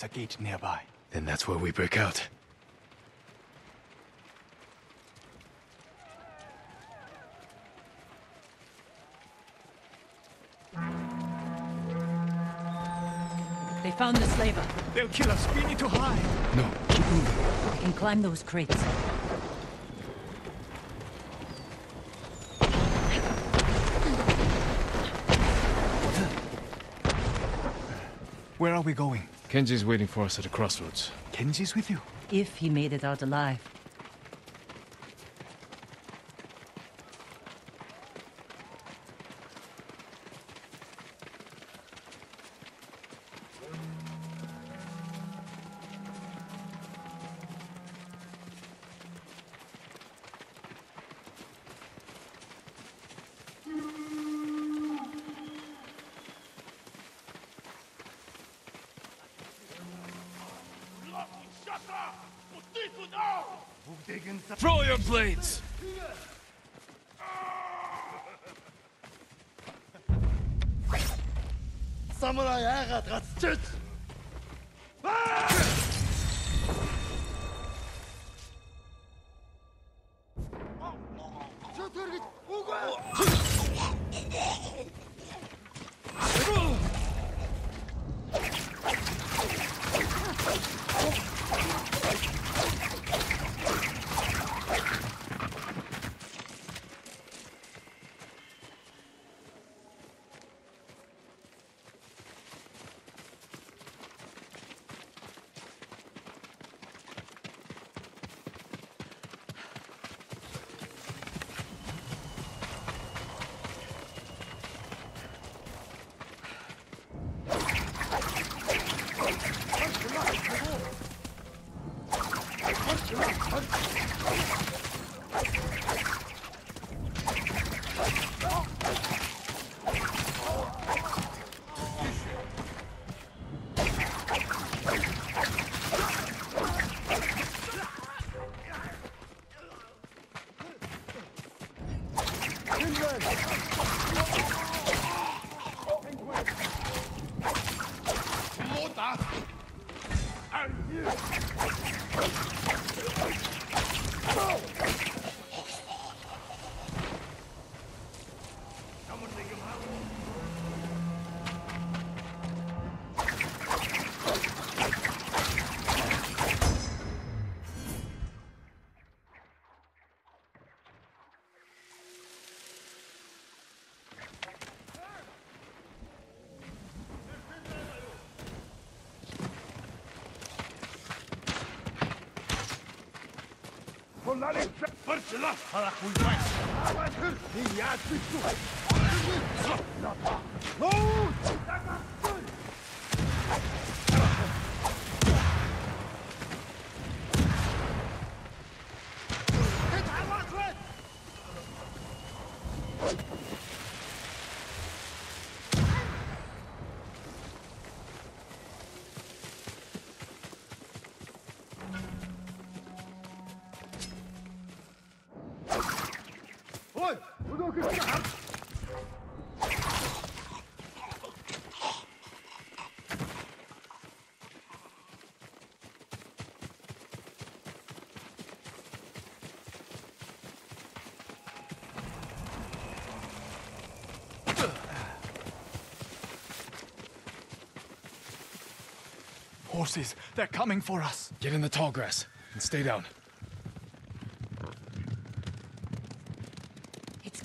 There's a gate nearby. Then that's where we break out. They found the slaver. They'll kill us. We need to hide. No, keep moving. We can climb those crates. Where are we going? Kenji's waiting for us at a crossroads. Kenji's with you? If he made it out alive. Părțila! Horses, they're coming for us. Get in the tall grass and stay down.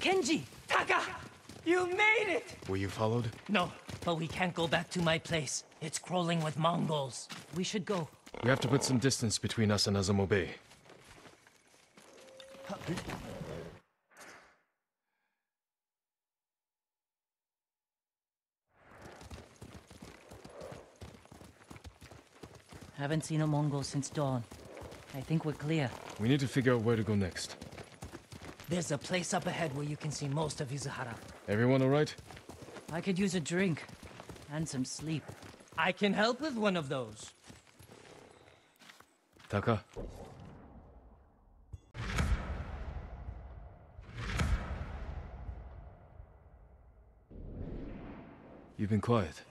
Kenji! Taka! You made it! Were you followed? No, but we can't go back to my place. It's crawling with Mongols. We should go. We have to put some distance between us and Azamo Bay. Haven't seen a Mongol since dawn. I think we're clear. We need to figure out where to go next. There's a place up ahead where you can see most of Izuhara. Everyone all right? I could use a drink. And some sleep. I can help with one of those. Taka? You've been quiet.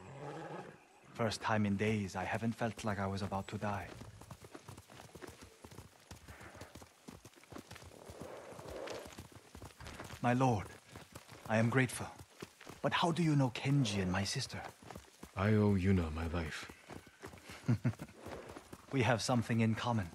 First time in days, I haven't felt like I was about to die. My lord, I am grateful. But how do you know Kenji and my sister? I owe Yuna my life. <laughs> We have something in common.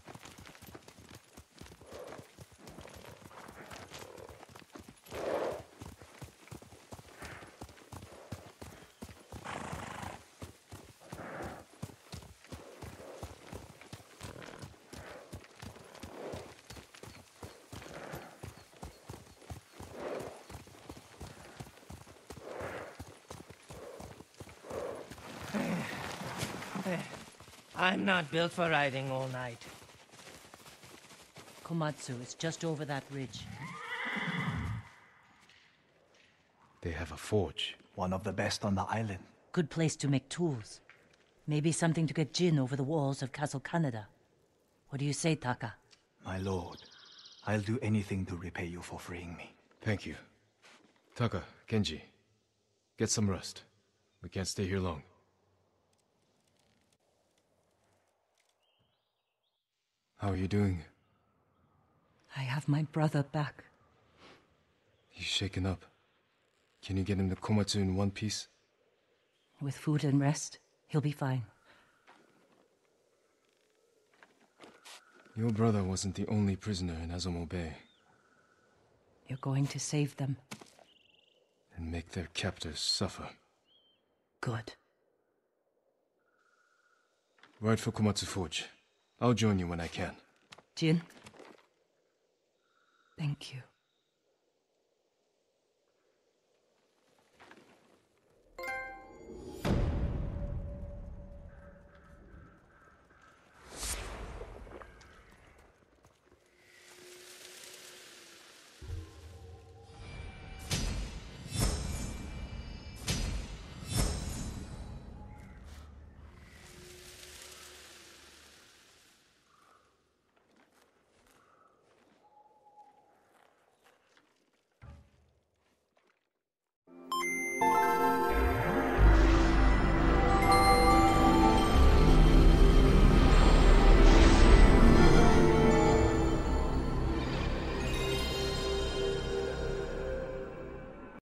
I'm not built for riding all night. Komatsu is just over that ridge. They have a forge. One of the best on the island. Good place to make tools. Maybe something to get Jin over the walls of Castle Kaneda. What do you say, Taka? My lord, I'll do anything to repay you for freeing me. Thank you. Taka, Kenji, get some rest. We can't stay here long. How are you doing? I have my brother back. He's shaken up. Can you get him to Komatsu in one piece? With food and rest, he'll be fine. Your brother wasn't the only prisoner in Azamo Bay. You're going to save them. And make their captors suffer. Good. Ride for Komatsu Forge. I'll join you when I can. Jin. Thank you.